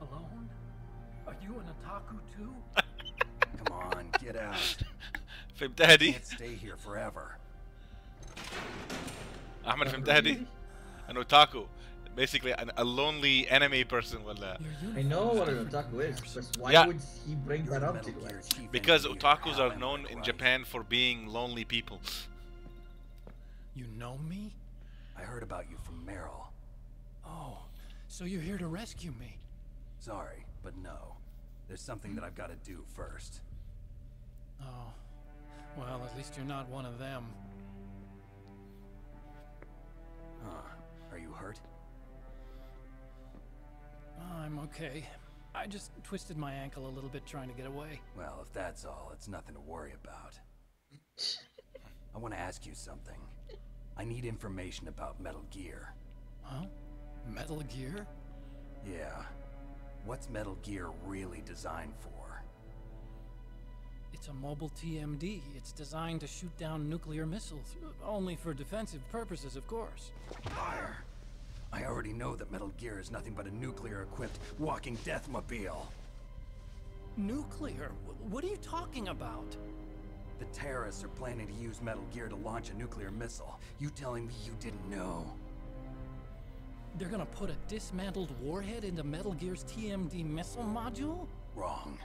Alone? Are you an otaku too? *laughs* Come on, get out. Fim Daddy. Can't stay here forever. Ahmed Fim Daddy. *laughs* An otaku. Basically, an, a lonely anime person will. Uh, I know what an otaku is, but why Yeah. would he bring that up to us? because otakus are known in Japan for being lonely people. You know me? I heard about you from Meryl. Oh, so you're here to rescue me? Sorry, but no. There's something that I've got to do first. Oh, well, at least you're not one of them. Huh. Are you hurt? I'm okay. I just twisted my ankle a little bit trying to get away. Well, if that's all, it's nothing to worry about. I want to ask you something. I need information about Metal Gear. Huh? Metal Gear? Yeah. What's Metal Gear really designed for? It's a mobile TMD. It's designed to shoot down nuclear missiles. Only for defensive purposes, of course. Fire. I already know that Metal Gear is nothing but a nuclear-equipped walking deathmobile. Nuclear? What are you talking about? The terrorists are planning to use Metal Gear to launch a nuclear missile. You telling me you didn't know? They're gonna put a dismantled warhead into Metal Gear's TMD missile module? Wrong.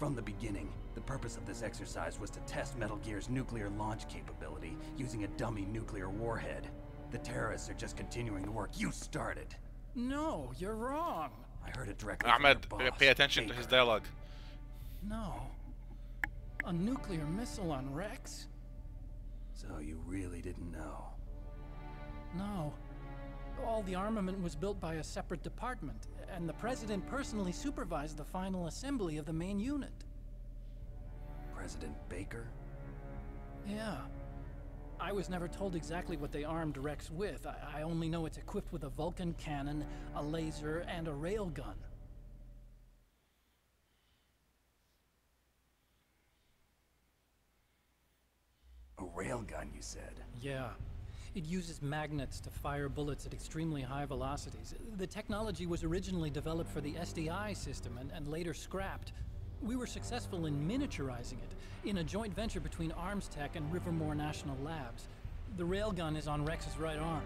From the beginning, the purpose of this exercise was to test Metal Gear's nuclear launch capability using a dummy nuclear warhead. The terrorists are just continuing the work you started. No, you're wrong. I heard it directly from Ahmed, their uh, boss, pay attention to his dialogue. No. A nuclear missile on Rex? So you really didn't know? No. All the armament was built by a separate department, and the President personally supervised the final assembly of the main unit. President Baker? Yeah. I was never told exactly what they armed Rex with. I, I only know it's equipped with a Vulcan cannon, a laser, and a railgun. A railgun, you said? Yeah. It uses magnets to fire bullets at extremely high velocities. The technology was originally developed for the SDI system and, and later scrapped. We were successful in miniaturizing it in a joint venture between Armstech and Rivermore National Labs. The railgun is on Rex's right arm.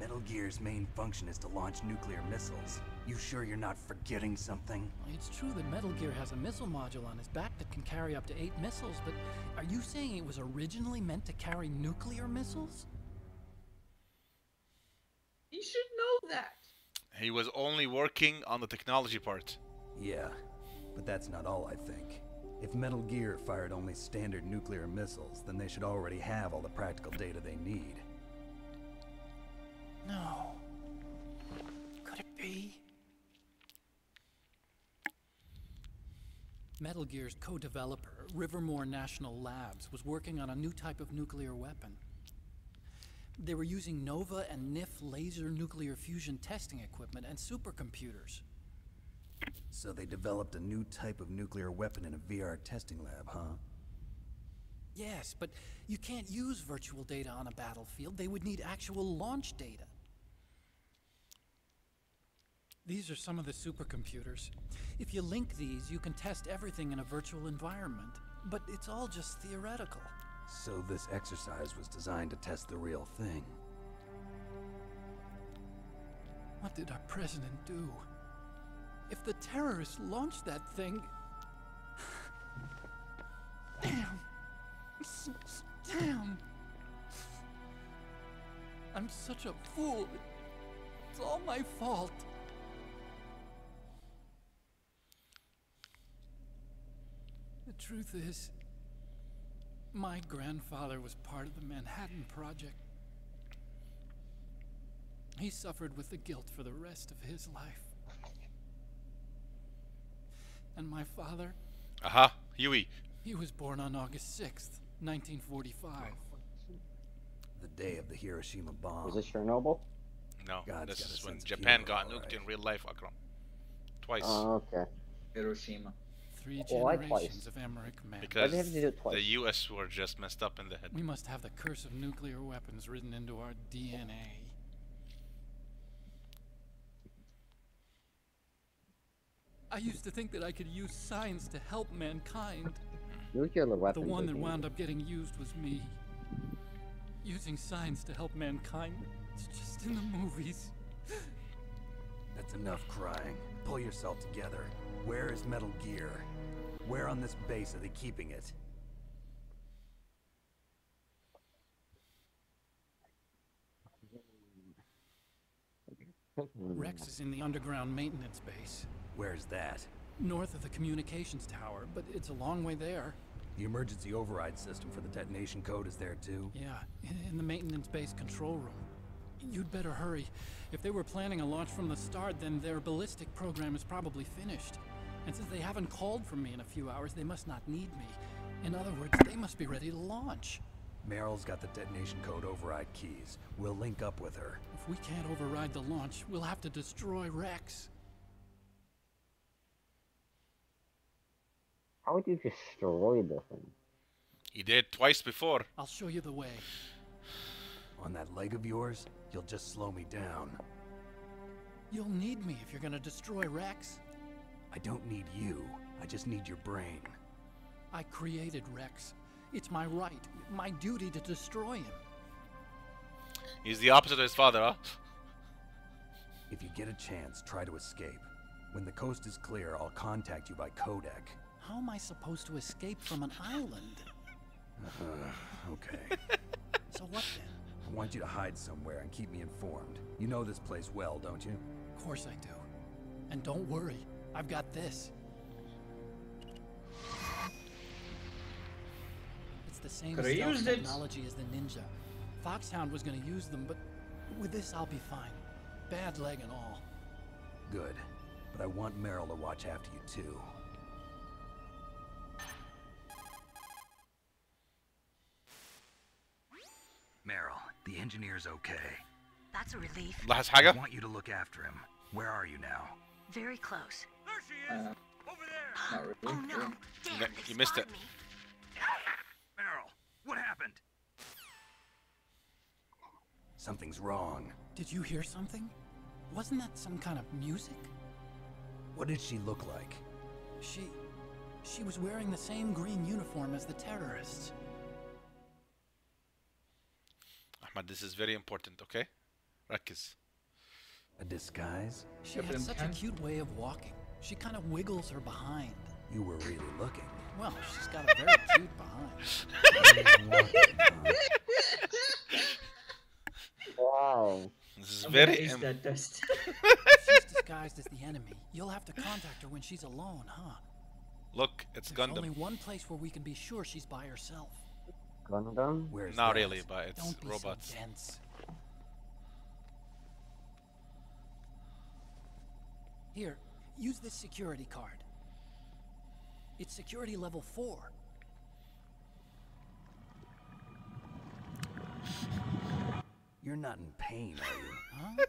Metal Gear's main function is to launch nuclear missiles. You sure you're not forgetting something? It's true that Metal Gear has a missile module on his back that can carry up to eight missiles, but are you saying it was originally meant to carry nuclear missiles? You should know that. He was only working on the technology part. Yeah, but that's not all I think. If Metal Gear fired only standard nuclear missiles, then they should already have all the practical data they need. No. Could it be? Metal Gear's co developer, Rivermore National Labs, was working on a new type of nuclear weapon. They were using NOVA and NIF laser nuclear fusion testing equipment and supercomputers. So they developed a new type of nuclear weapon in a VR testing lab, huh? Yes, but you can't use virtual data on a battlefield. They would need actual launch data. These are some of the supercomputers. If you link these, you can test everything in a virtual environment. But it's all just theoretical. So this exercise was designed to test the real thing. What did our president do? If the terrorists launched that thing. Damn! Damn! I'm such a fool. It's all my fault. The truth is, my grandfather was part of the Manhattan Project. He suffered with the guilt for the rest of his life. And my father, Aha, Huey. he was born on August 6th, 1945. The day of the Hiroshima bomb. Was this Chernobyl? No, God's this is when Japan humor, got nuked right. in real life, Akram. Twice. Oh, okay. Hiroshima. Three oh, Why generations twice? of Emmerich men. because they have to do it twice? the U.S. were just messed up in the head. We must have the curse of nuclear weapons written into our DNA. I used to think that I could use science to help mankind. Nuclear weapons. The one that wound up getting used was me. Using science to help mankind. It's just in the movies. That's enough crying. Pull yourself together. Where is Metal Gear? Where on this base are they keeping it? Rex is in the underground maintenance base, Where's that? north of the communications tower, but it's a long way there. The emergency override system for the detonation code is there too. Yeah, in, in the maintenance base control room. You'd better hurry. If they were planning a launch from the start, then their ballistic program is probably finished. And since they haven't called for me in a few hours, they must not need me. In other words, they must be ready to launch. Meryl's got the detonation code override keys. We'll link up with her. If we can't override the launch, we'll have to destroy Rex. How would you destroy the thing? He did twice before. I'll show you the way. On that leg of yours, you'll just slow me down. You'll need me if you're gonna destroy Rex. I don't need you. I just need your brain. I created Rex. It's my right, my duty to destroy him. He's the opposite of his father, huh? If you get a chance, try to escape. When the coast is clear, I'll contact you by codec. How am I supposed to escape from an island? Uh, okay. *laughs* So what then? I want you to hide somewhere and keep me informed. You know this place well, don't you? Of course I do. And don't worry, I've got this. It's the same stealth used it. technology as the Ninja. Foxhound was gonna use them, but with this I'll be fine. Bad leg and all. Good. But I want Meryl to watch after you too. Meryl, the engineer's okay. That's a relief. Last I want you to look after him. Where are you now? Very close. There she Uh, *gasps* not really. Oh no! You Damn, mi- they you missed it. me. Meryl, what happened? Something's wrong. Did you hear something? Wasn't that some kind of music? What did she look like? She. She was wearing the same green uniform as the terrorists. Ahmad, this is very important, okay? Rakiz. A disguise? She had Captain such a cute way of walking. She kind of wiggles her behind. You were really looking. Well, she's got a very *laughs* cute behind. Wow. This is I'm very. ace im- that test. If she's disguised as the enemy. You'll have to contact her when she's alone, huh? Look, it's There's Gundam. only one place where we can be sure she's by herself. Gundam? Where's Not that? really, but it's Don't be robots. so dense. Here, use this security card. It's security level 4. You're not in pain, are you? *laughs* Huh?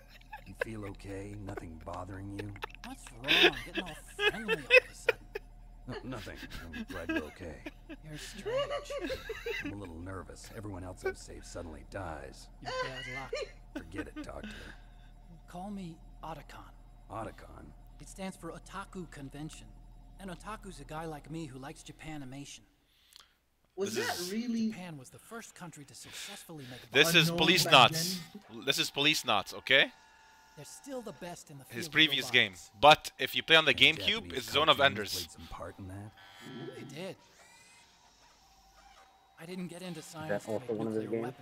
You feel okay? Nothing bothering you? What's wrong? Getting all friendly all of a sudden. No, nothing. I'm glad you're okay. You're strange. I'm a little nervous. Everyone else I've saved suddenly dies. You're bad luck. Forget it, Doctor. Call me Otacon. Otacon? It stands for Otaku Convention. And Otaku's a guy like me who likes Japan Japanimation. Was This that is- really? Japan was the first country to successfully make This is Unknown police back knots. This is Policenauts, okay? They're still the best in the field His previous game. But if you play on the And GameCube, it's Zone of Enders. Played some part in that. They did. I didn't get into science to also make one of his nuclear games?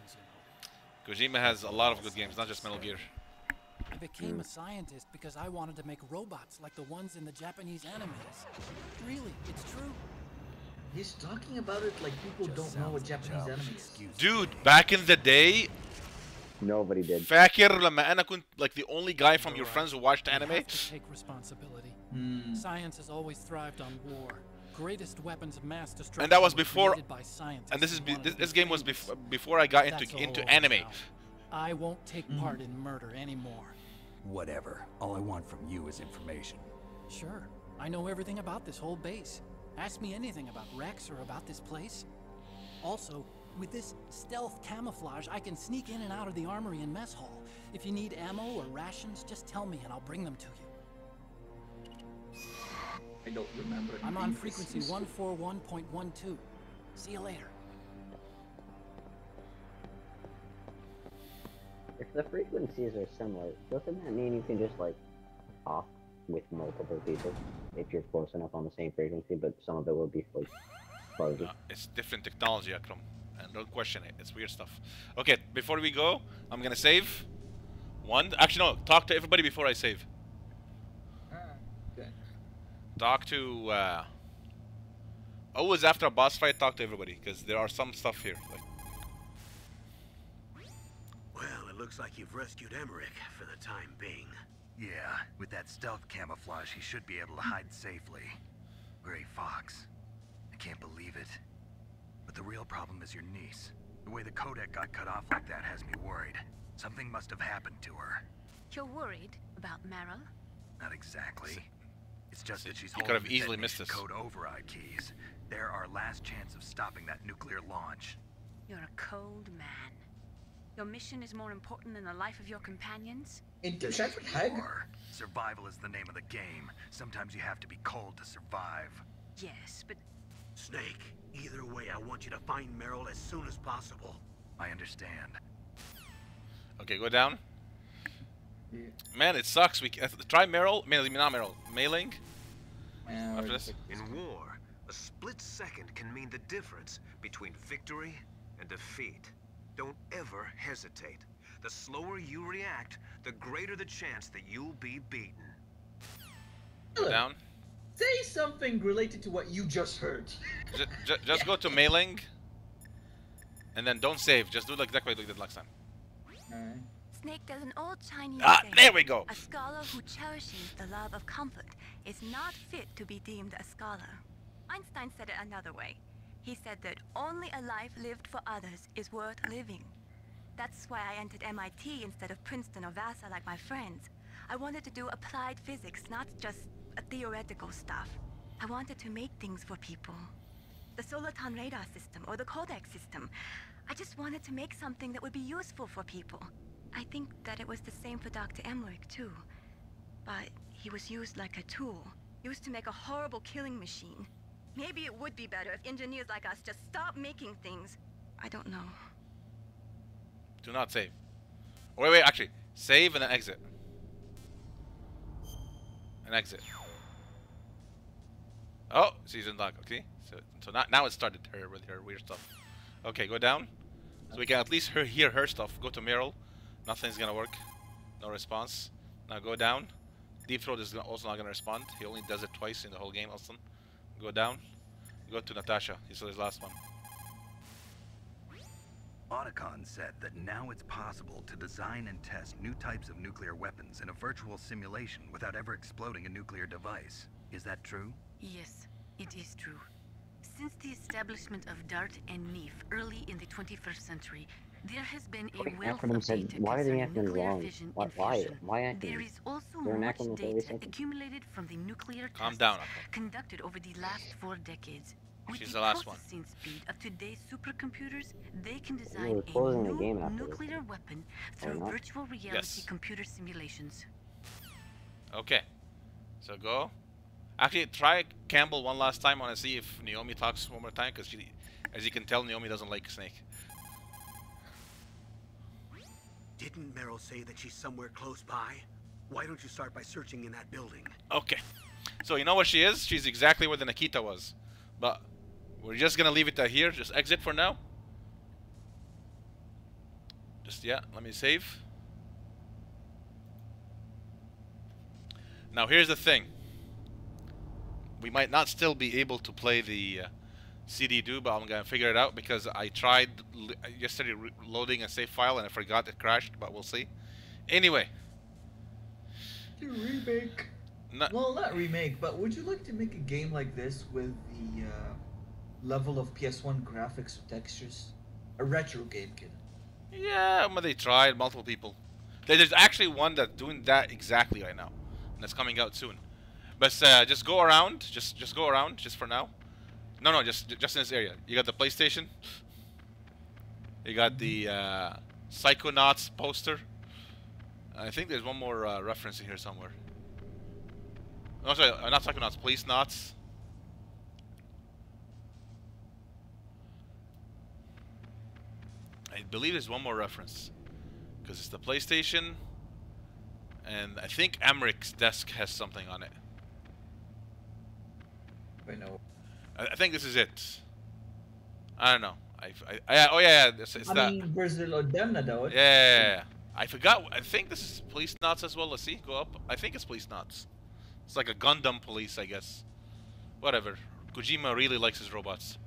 you know. Kojima has a lot of good games, not just Metal Gear. I became a scientist because I wanted to make robots like the ones in the Japanese animes. Really, it's true. He's talking about it like people don't know what Japanese anime is. Dude, back in the day, Nobody did. فاكر لما أنا كنت like the only guy from your friends who watched You anime? have to take responsibility. Hmm. Science has always thrived on war. Greatest weapons of mass destruction. And that was were before. created by scientists And this is who be, wanted this, to be this game was famous. bef- before I got into That's all into over anime. now. I won't take part in murder anymore. Whatever. All I want from you is information. Sure, I know everything about this whole base. Ask me anything about Rex or about this place. Also, with this stealth camouflage, I can sneak in and out of the armory and mess hall. If you need ammo or rations, just tell me and I'll bring them to you. I don't remember. I'm on frequency 141.12. See you later. The frequencies are similar, doesn't that mean you can just like talk with multiple people if you're close enough on the same frequency, but some of it will be like fuzzy? It's different technology, Akram. And don't question it. It's weird stuff. Okay, before we go, I'm gonna save. One. Actually, no. Talk to everybody before I save. Ah, okay. Talk to. Uh, always after a boss fight, talk to everybody because there are some stuff here. Like, looks like you've rescued Emmerich for the time being. Yeah, with that stealth camouflage, he should be able to hide safely. Gray Fox. I can't believe it. But the real problem is your niece. The way the codec got cut off like that has me worried. Something must have happened to her. You're worried about Meryl? Not exactly. It's just that she's you could have easily missed detonation this. code override keys. They're our last chance of stopping that nuclear launch. You're a cold man. Your mission is more important than the life of your companions? Intercept You Hag? are. Survival is the name of the game. Sometimes you have to be cold to survive. Yes, but Snake, either way, I want you to find Meryl as soon as possible. I understand. okay, go down. Man, it sucks. We ca- try Meryl. Meryl, not Meryl. Mei Ling. After this. In war, a split second can mean the difference between victory and defeat. Don't ever hesitate. The slower you react, the greater the chance that you'll be beaten. Go down. Say something related to what you just heard. Ju- ju- just go to Mei Ling. And then don't save. Just do like exactly like you did last time. Snake, there's an old Chinese Ah, saying, there we go. A scholar who cherishes the love of comfort is not fit to be deemed a scholar. Einstein said it another way. He said that only a life lived for others is worth living. That's why I entered MIT instead of Princeton or Vassar like my friends. I wanted to do applied physics, not just theoretical stuff. I wanted to make things for people. The Soliton radar system or the Codec system. I just wanted to make something that would be useful for people. I think that it was the same for Dr. Emmerich, too. But he was used like a tool, used to make a horrible killing machine. Maybe it would be better if engineers like us just stop making things. I don't know. Do not save. Oh, Wait, wait. Actually, save and then exit. And exit. Oh, season lock. Okay. So, so now, now it started her with her weird stuff. Okay, go down. So we can at least hear her stuff. Go to Meryl. Nothing's gonna work. No response. Now go down. Deep Throat is also not gonna respond. He only does it twice in the whole game, Austin. Go down. Go to Natasha. He's his last one. Otacon said that now it's possible to design and test new types of nuclear weapons in a virtual simulation without ever exploding a nuclear device. Is that true? Yes, it is true. Since the establishment of DARHT and NIF early in the 21st century, there has been a Okay, wealth acronym of said, data why are the concerning acronyms nuclear wrong? fission Why, why, fusion. why There acronyms? is also Is there an much acronym for every data accumulated from the nuclear Calm tests down, conducted over the last four decades. With She's the the last one. processing speed of today's supercomputers, they can design a closing the new game after this. nuclear weapon through virtual reality Yes. computer simulations. Okay. So go. Actually, try Campbell one last time. I want to see if Naomi talks one more time, because as you can tell, Naomi doesn't like Snake. Didn't Meryl say that she's somewhere close by? Why don't you start by searching in that building? Okay. *laughs* So you know where she is? She's exactly where the Nikita was. But we're just gonna leave it here. Just exit for now. Just yeah, let me save. Now here's the thing. We might not still be able to play the uh, CD do, but I'm gonna figure it out because I tried l- yesterday loading a save file and I forgot it crashed. But we'll see. Anyway, To remake. No- Well, not remake, but would you like to make a game like this with the uh, level of PS1 graphics or textures? A retro game, kid. Yeah, but they tried multiple people. There's actually one that's doing that exactly right now, and that's coming out soon. But uh, just go around, just just go around, just for now. No, no, just just in this area. You got the PlayStation. You got the uh, Psychonauts poster. I think there's one more uh, reference in here somewhere. No, sorry, uh, not Psychonauts, Policenauts. I believe there's one more reference. Because it's the PlayStation. And I think Emmerich's desk has something on it. I know. I, think this is it. I don't know. I, I, I oh yeah, yeah it's, it's I that. mean, Brazil or Demna, though. Yeah, yeah, yeah, yeah. I forgot. I think this is Policenauts as well. Let's see. Go up. I think it's Policenauts. It's like a Gundam police, I guess. Whatever. Kojima really likes his robots.